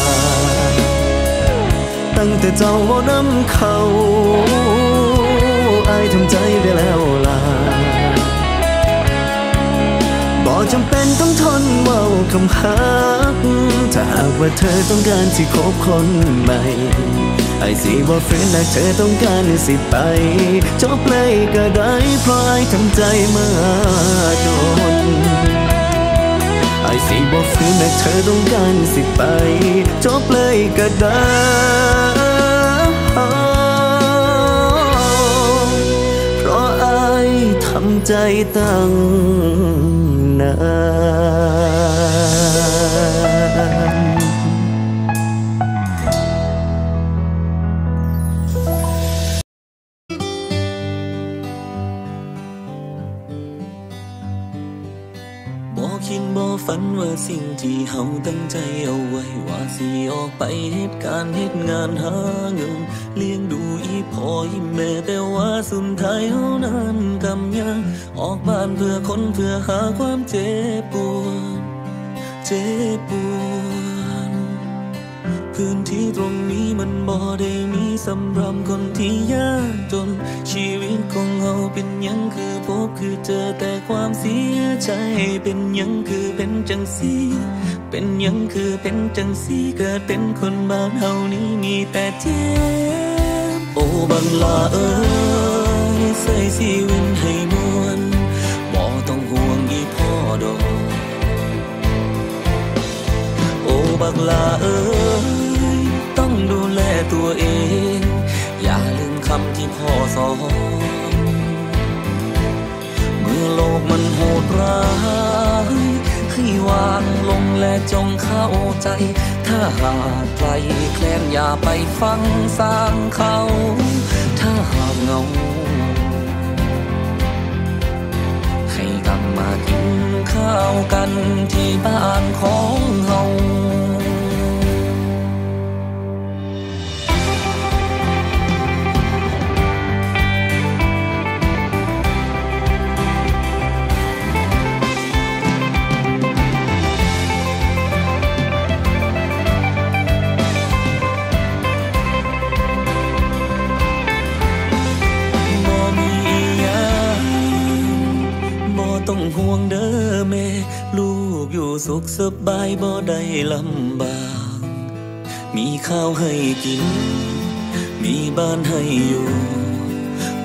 ตั้งแต่เจ้าว่านำเขาอายทำใจไปแล้วล่ะบ่จำเป็นต้องทนเมาคำหักถ้าหากว่าเธอต้องการที่คบคนใหม่ ไอสิบ่ฝืนและเธอต้องการสิไปจบเลยก็ได้เพราะไอทำใจมาโดนไอสิบ่ฝืนและเธอต้องการสิไปจบเลยก็ได้เพราะอทำใจตั้งนาน การเหตุงานหาเงิน เลี้ยงดูอีพ่ออีแม่แต่ว่าสุดท้ายเฮานั้นกำยัง ออกบ้านเพื่อคนเพื่อหาความเจ็บปวดเจ็บปวดพื้นที่ตรงนี้มันบ่ได้มีสำหรับคนที่ยากจน ชีวิตของเฮาเป็นยังคือพบคือเจอแต่ความเสียใจเป็นยังคือเป็นจังสี เป็นยังคือเป็นจังสีเกิดเป็นคนบ้านเฮานี้มีแต่เจ็บโอ้บังลาเอ้ยใส่ชีวิตให้มวนบ่ต้องห่วงอีพ่อดอกโอ้บักลาเอ้ยต้องดูแลตัวเอง อย่าลืมคำที่พ่อสอนเมื่อโลกมันโหดร้าย ให้วางลงและจงเข้าใจ ถ้าหากใครแคลนอย่าไปฟังสร้างเขา ถ้าหากเงา ให้กลับมากินข้าวกันที่บ้านของเฮา วงเด้อแม่ ลูกอยู่สุขสบายบ่ได้ลำบาก มีข้าวให้กิน มีบ้านให้อยู่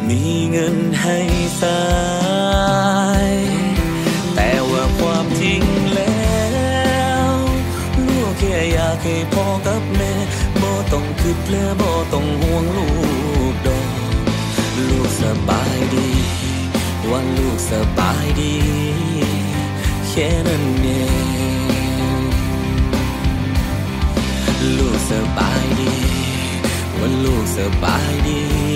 มีเงินให้ใช้แต่ว่าความจริงแล้วลูกแค่อยากให้พ่อกับแม่บ่ต้องคิดและบ่ต้องห่วงลูกดอก ลูกสบายดี วันลูกสบายดี ค่นั้นเองลูกสบายดีวันลูกสบายดี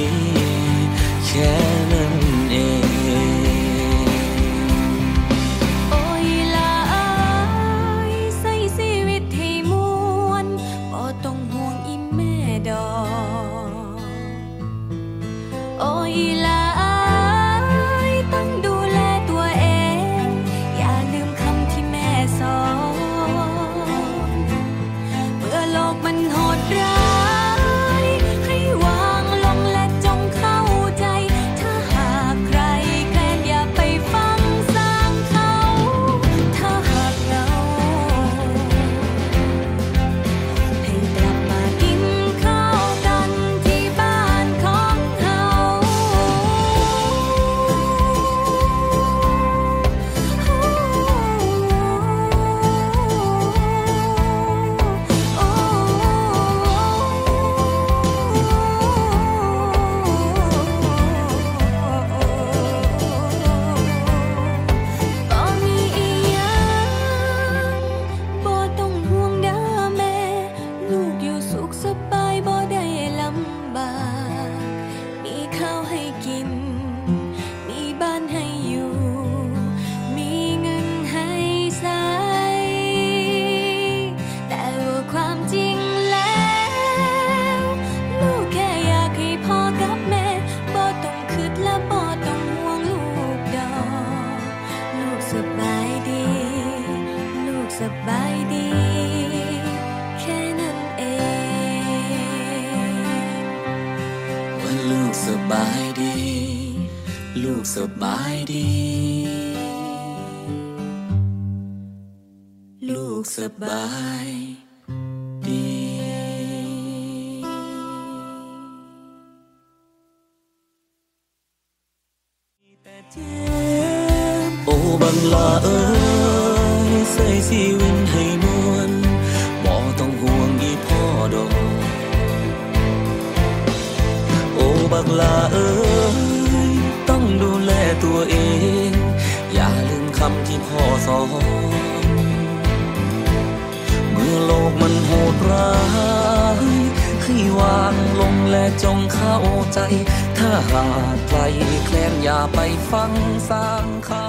ขสบาย ใจ ถ้าหากใครแคลนอย่าไปฟังสร้างเขา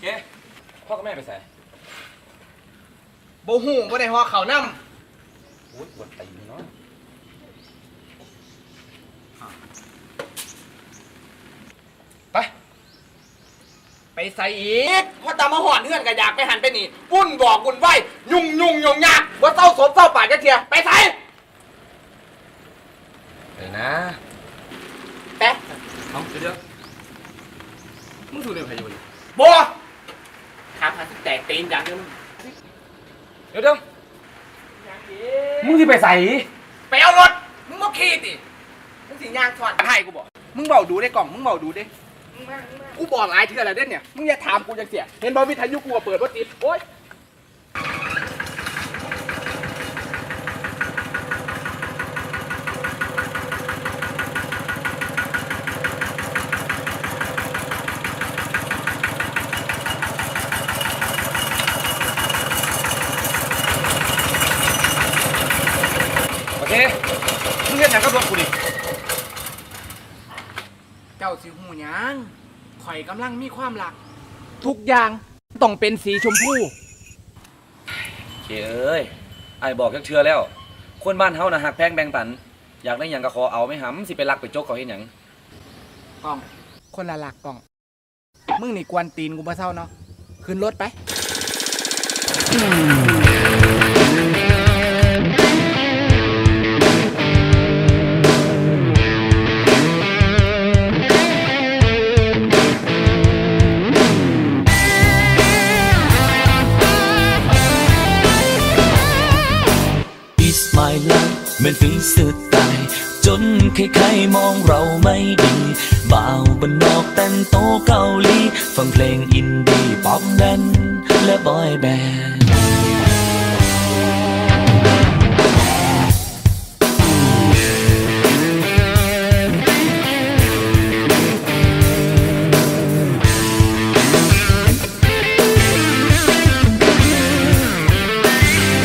เก๊พ่อกับแม่ไปใส่โบหูบ่ได้ฮอเขาน้ำ โอ้ยปวดตีนเนาะ ไป ไปใส่อีกพอตามมาหอนเฮือนก็อยากไปหันไปนี่วุ่นบอกวุ่นไหวยุ่งยุ่งยุ่งยากว่าเศร้าสมเศร้าปากจะเทียไปใส่ไปนะแป๊ะเอาเดี๋ยวมึงถูกเรื่องใครอยู่นี่บัวถามหาที่แตกตีนอย่างเดียวมึงเดี๋ยวเดี๋ยวมึงที่ไปใส่ไปเอารถมึงมาขี่ติมึงสิย่างถอนให้กูบอกมึงเบาดูได้กล่องมึงเบาดูได้ กูบอกหลายเทื่อแล้วเด้เนี่ย มึงอย่าถามกูจังเสีย เห็นบอวิทยุกูก็เปิดว่าติดโอ๊ย โอเค มึงเห็นอย่างกับรถกูดิ เจ้าสิหูหยังข่ อยกำลังมีความรัก ทุกอย่างต้องเป็นสีชมพูเก๋เอ้ยไอ้บอกจักเชื่อแล้ว คนบ้านเฮานะหักแพงแบ่งปัน อยากได้หยังก็ขอเอาไม่หำสิไปรักไปจกเขาเห็นหยังกล่อง คนละหลักกล่อง มึงนี่กวนตีนกูมาเท่าเนาะขึ้นรถไป มือนฝีสุดตาย จนใครๆมองเราไม่ดีบ่าวบนนอกแต่งโตเกาหลี ฟังเพลงอินดี้ป๊อปแดนและบอยแบนด์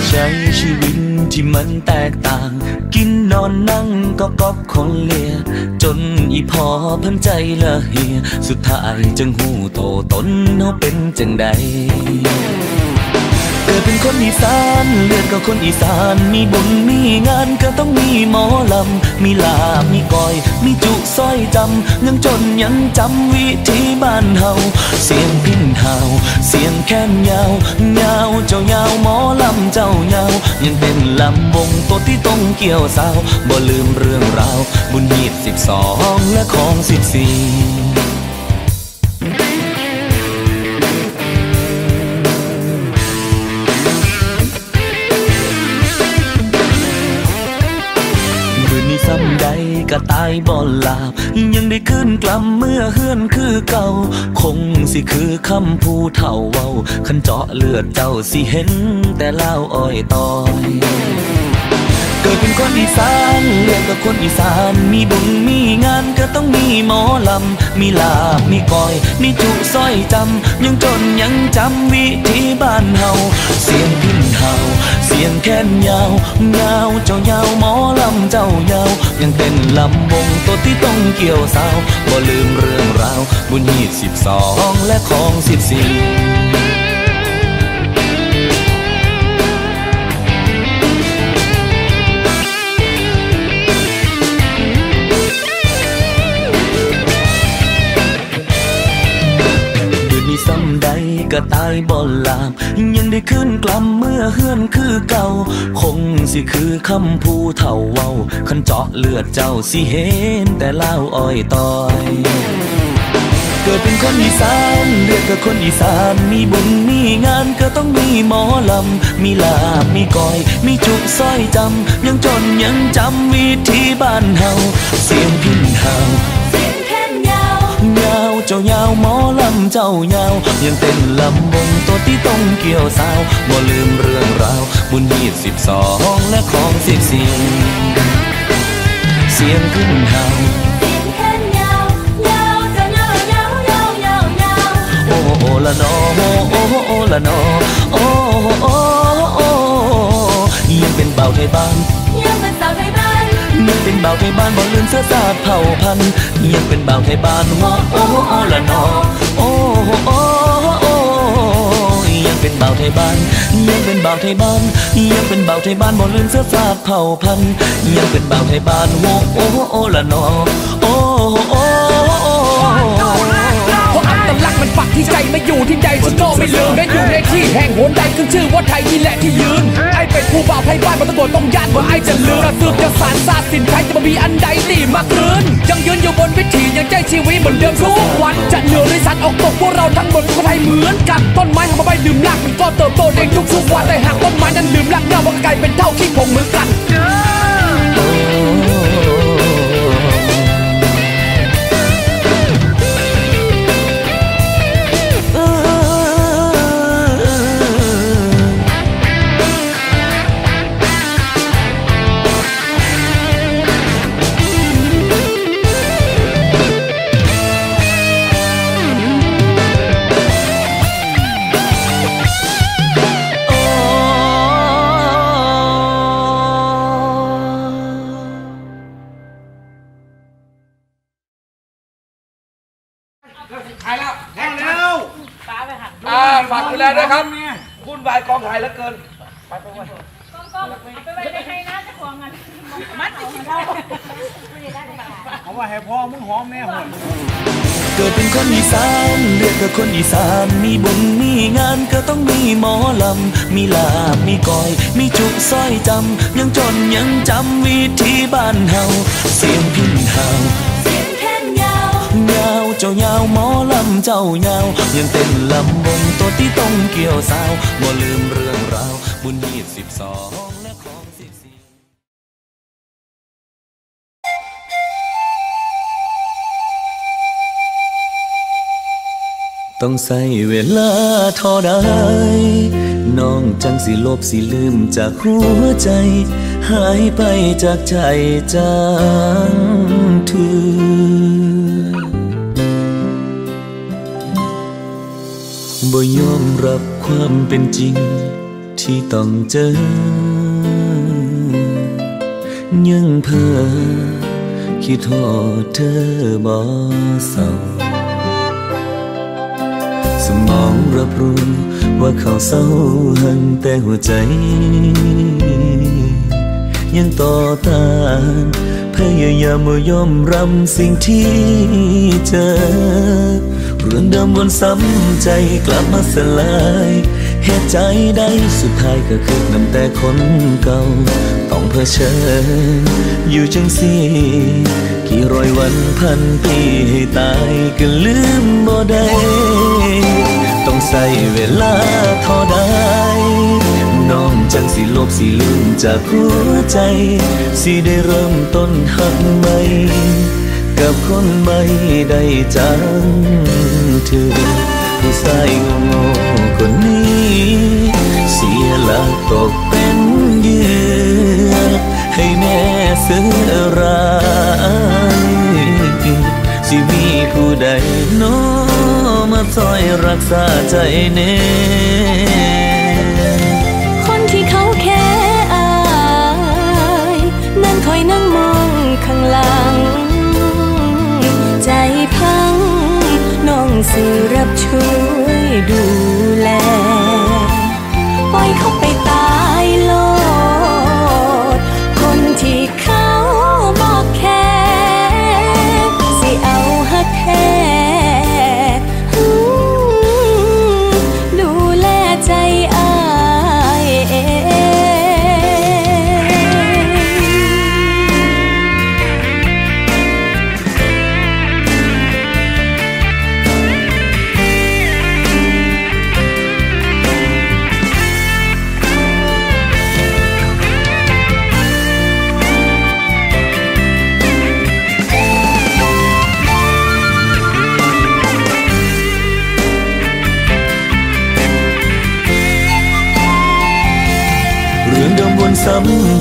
ใช้ชีวิตที่มันแตกต่าง กินนอนนั่งก็ก๊อบคนเลีย จนอีพอพันใจละเฮีย สุดท้ายจังหูโตตนเขาเป็นจังใด เป็นคนอีสานเลือดก็คนอีสาน มีบุญมีงานก็ต้องมีหมอลำ มีลาบมีก้อย มีจุสร้อยจำยังจนยังจำวิธีบ้านเฮาเสียงพินเฮาเสียงแค้นยาวยาวเจ้ายาวหมอลำเจ้ายาวยังเป็นลำวงตัวที่ต้องเกี่ยวสาวบ่ลืมเรื่องราวบุญหีบสิบสองและของสิบสี่ ก็ตายบ่หลาบยังได้ขึ้นกลับเมื่อเฮือนคือเก่า คงสิคือคำผู้เฒ่าเว้าคันเจาะเลือดเจ้าสิเห็น แต่เล่าอ้อยตอยเกิดเป็นคนอีสานเรียกกับคนอีสาน มีบุญมีงานก็ต้องมีหมอลำ มีลาบมีก้อย มีจุสร้อยจำ ยังจนยังจำวิธีบ้านเฮา เสียงพินเฮา สียงแค้นยาวยาวเจ้ายาวหมอลำเจ้ายาว ยังเต้นลำวงตัวที่ต้องเกี่ยวสาวบ่ลืมเรื่องราว บุญหีดสิบสองและของสิบสี่ ก็ตายบ่ลาม ยังได้ขึ้นกลัมเมื่อเฮือนคือเก่า คงสิคือคำผู้เฒ่าเว้าคันเจาะเลือดเจ้าสิเห็นแต่เล่าอ้อยตอยเกิดเป็นคนอีสานเลือดกับคนอีสาน มีบุญมีงานก็ต้องมีหมอลำ มีลาบมีกอย มีจุกสร้อยจำ ยังจนยังจำวิธีบ้านเฮา เสียงพินเฮา เจ้ายาวหมอลำเจ้ายาว ยังเต้นลำวงตัวที่ต้องเกี่ยวสาวบ่ลืมเรื่องราวบุญยีสิบสองและของสิบสี่เสียงขึ้นเฮาเสียงแค้นยาวยาวจะยาวยาวยาวยาวยาวโอ้โอละนอโอ้โอโอละนอโอ้โอ้ยังเป็นเบาไทยบ้านยัง บ้านยังเป็นบ่าวไทยบ้านบ่ลืมเสื้อสาดเผ่าพันยังเป็นบ่าวไทยบ้านโอ้โอโอละนอโอ้โอโอ้ยังเป็นบ่าวไทยบ้านยังเป็นบ่าวไทยบ้านยังเป็นบ่าวไทยบ้านบ่ลืมเสื้อสาดเผ่าพันยังเป็นบ่าวไทยบ้านโอ้โอโอละนอโอ้โอ ตลักษณ์มันปักที่ใจไม่อยู่ที่ใดฉันก็ไม่ลืมแม้อยู่ในที่แห่งหนใดขึ้นชื่อว่าไทยนี่แหละที่ยืนไอ้เป็นผู้บ่าวไทยบ้านมันตะโกนต้องย่านว่าไอ้จะลืมกระสืบจะสารศาสตร์สินไทยจะมามีอันใดตีมากลืนยังยืนอยู่บนวิถียังใจชีวิตเหมือนเดิมทุกวันจะเหนือหรือสัตว์ออกตกพวกเราทั้งหมดคนไทยเหมือนกันต้นไม้ทำมาใบลืมรากมันก็เติบโตเองทุกๆวันแต่หากต้นไม้นั้นลืมรากเงามันก็กลายเป็นเท่าขี้ผงเหมือนกัน วุ่นวายกองถ่ายเหลือเกินเอาว่าให้พ่อมึงหอมแม่หวนเกิดเป็นคนอีสานเลือดกับคนอีสาน มีบุญมีงานก็ต้องมีหมอลำ มีลาบมีกอย มีจุกสร้อยจำ ยังจนยังจำวิธีบ้านเฮา เสียงพินเฮา จ้ายาวหมอลำเจ้ายาว ยังเต้นลำวงตัวที่ต้องเกี่ยวสาวบ่ลืมเรื่องราวบุญยี่สิบสองและของสิบสี่ต้องใส่เวลาเท่าใดน้องจังสิลบสิลืมจากหัวใจ หายไปจากใจจางทือ บ่ยอมรับความเป็นจริง ที่ต้องเจอ ยังเพ้อคิดโทษเธอบ่เศร้าสมองรับรู้ว่าเขาเศร้าหันแต่หัวใจ ยังต่อต้านพยายามบ่ยอมรับสิ่งที่เจอ เรื่องเดิมวนซ้ำใจกลับมาสลายเหตุใจได้สุดท้ายก็คือนำแต่คนเก่า ต้องเผชิญอยู่จังสี่กี่ร้อยวันพันปีให้ตายก็ลืมบ่ได้ต้องใส่เวลาเท่าใดน้องจังสิลบสิลืมจากหัวใจ สิได้เริ่มต้นหักใหม่กับคนใหม่ได้จัง เธอผู้ชายโง่ๆคนนี้ เสียหลักตกเป็นเหยื่อให้แม่เสือร้ายสิมีผู้ใดโน้มาซอยรักษาใจเน่ สื่อรับช่วยดูแลปล่อยเขา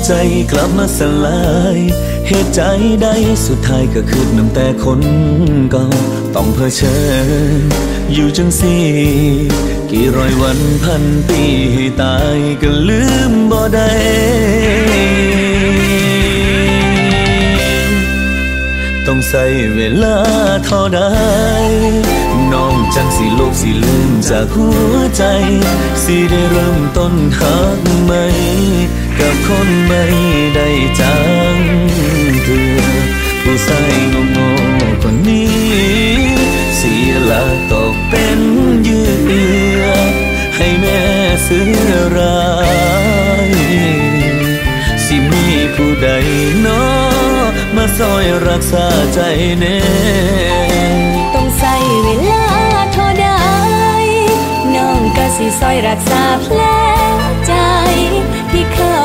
ใจกลับมาสลาย เหตุใจใดสุดท้ายก็คือน้ำแต่คนเก่าต้องเผชิญ อยู่จังสีกี่ร้อยวันพันปีให้ตายก็ลืมบ่ได้ ต้องใส่เวลาเท่าใดน้องจังสิโลกสิลืมจากหัวใจ สิได้เริ่มต้นหักใหม่กับคนไม่ได้จังเถือผู้ใส่งงๆคนนี้ เสียหลักตกเป็นเยื่อให้แม่เสือร้าย สิมีผู้ใดเนาะมา ซอยรักษาใจแน่ต้องใส่เวลาเท่าใดน้องก็สิซอยรักษาแผลใจ ที่เขา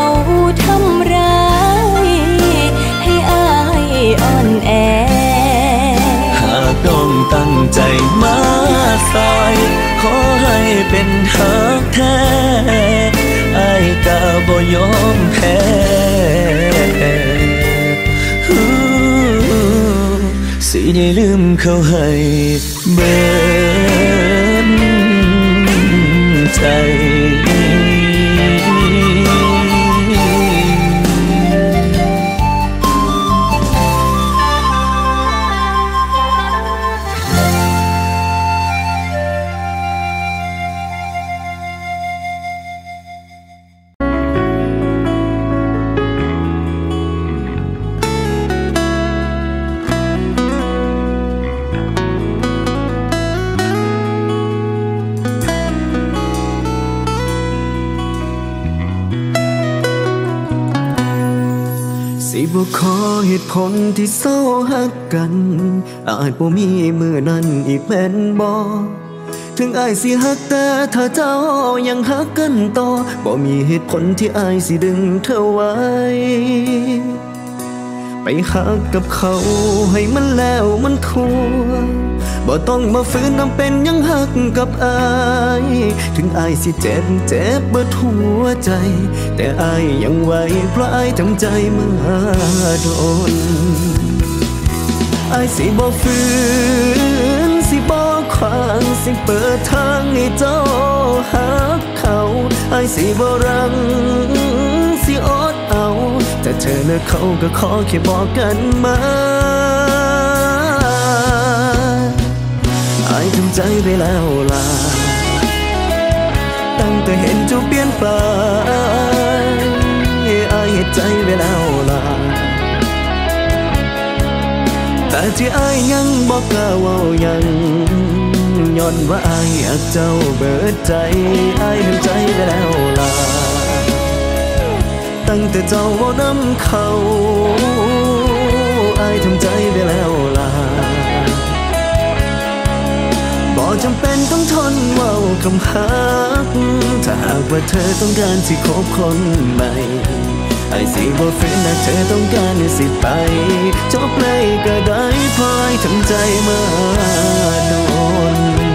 ทำร้าย ให้อายอ่อนแอ หากต้องตั้งใจมาซอยขอให้เป็นหักแท้ไอ้ายกะบ่ยอมแพ้ ได้ลืมเขาให้เบิดใจ จบ่มีมือนั้นอีกแม่นบ่ถึงอายสิหักแต่ถ้าเจ้ายังหักกันต่อบ่มีเหตุผลที่อายสิดึงเธอไว้ ไปหักกับเขาให้มันแล้วมันทั่วบ่ต้องมาฝืนนำเป็นยังหักกับอาย ถึงอายสิเจ็บเจ็บเบิดหัวใจ แต่อายยังไหวเพราะอายทำใจมาโดน อายสิบ่ฝืนสิบ่ขวางสิเปิดทางให้เจ้าหักเขาอายสิบ่รังสิอดเอาแต่เธอและเขาก็ขอแค่บอกกันมาอายทำใจไปแล้วล่ะตั้งแต่เห็นเจ้าเปลี่ยนไปอายเหตุใจไปแล้วล่ะ แต่ที่อายยังบอกกล้าว่ายังย้อนว่าอายอยากเจ้าเบิดใจอายเห็นใจไปแล้วล่ะตั้งแต่เจ้าว่าน้ำเขาอายทำใจไปแล้วล่ะบ่จำเป็นต้องทนว่าคำหักถ้าหากว่าเธอต้องการที่คบคนใหม่ ไอ้สิบ่ฝืนนะเธอต้องการสิไปจบเลยก็ได้พอยทำใจมาโดน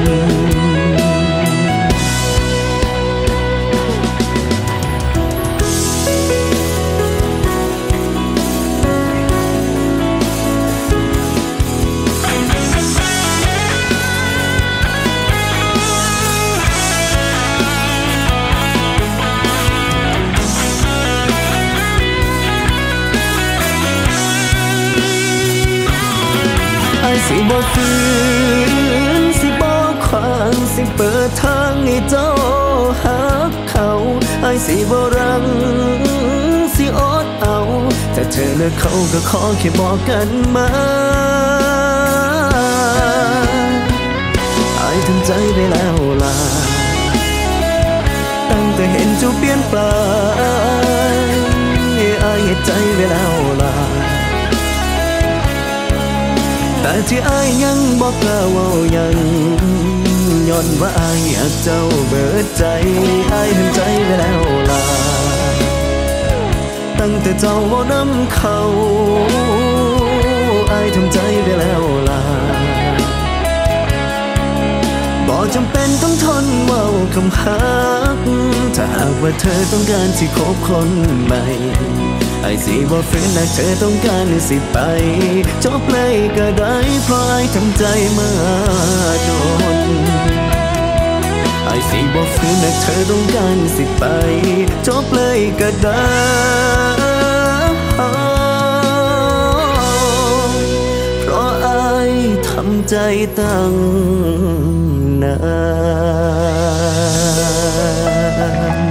สิบ่ฝืนสิบ่ขวางสิเปิดทางให้เจ้าหักเขาไอ้สิบ่รังสิอดเอาแต่เธอและเขาก็ขอแค่บอกกันมาไอ้ทำใจไปแล้วล่ะตั้งแต่เห็นเจ้าเปลี่ยนไปไอ้เหตุใจไปแล้วล่ะ แต่ที่อายยังบอกกล้าว่ายังย้อนว่าอายอยากเจ้าเบิดใจอายเห็นใจไปแล้วล่ะตั้งแต่เจ้าว่าน้ำเขาอายทำใจไปแล้วล่ะบ่จำเป็นต้องทนเว่าคำหักถ้าหากว่าเธอต้องการที่คบคนใหม่ ไอ้สิบ่ฝืนหากเธอต้องการสิไปจบเลยก็ได้เพราะไอทำใจมาโดนไอ้สิบ่ฝืนหากเธอต้องการสิไปจบเลยก็ได้เพราะไอ้ทำใจตั้งนาน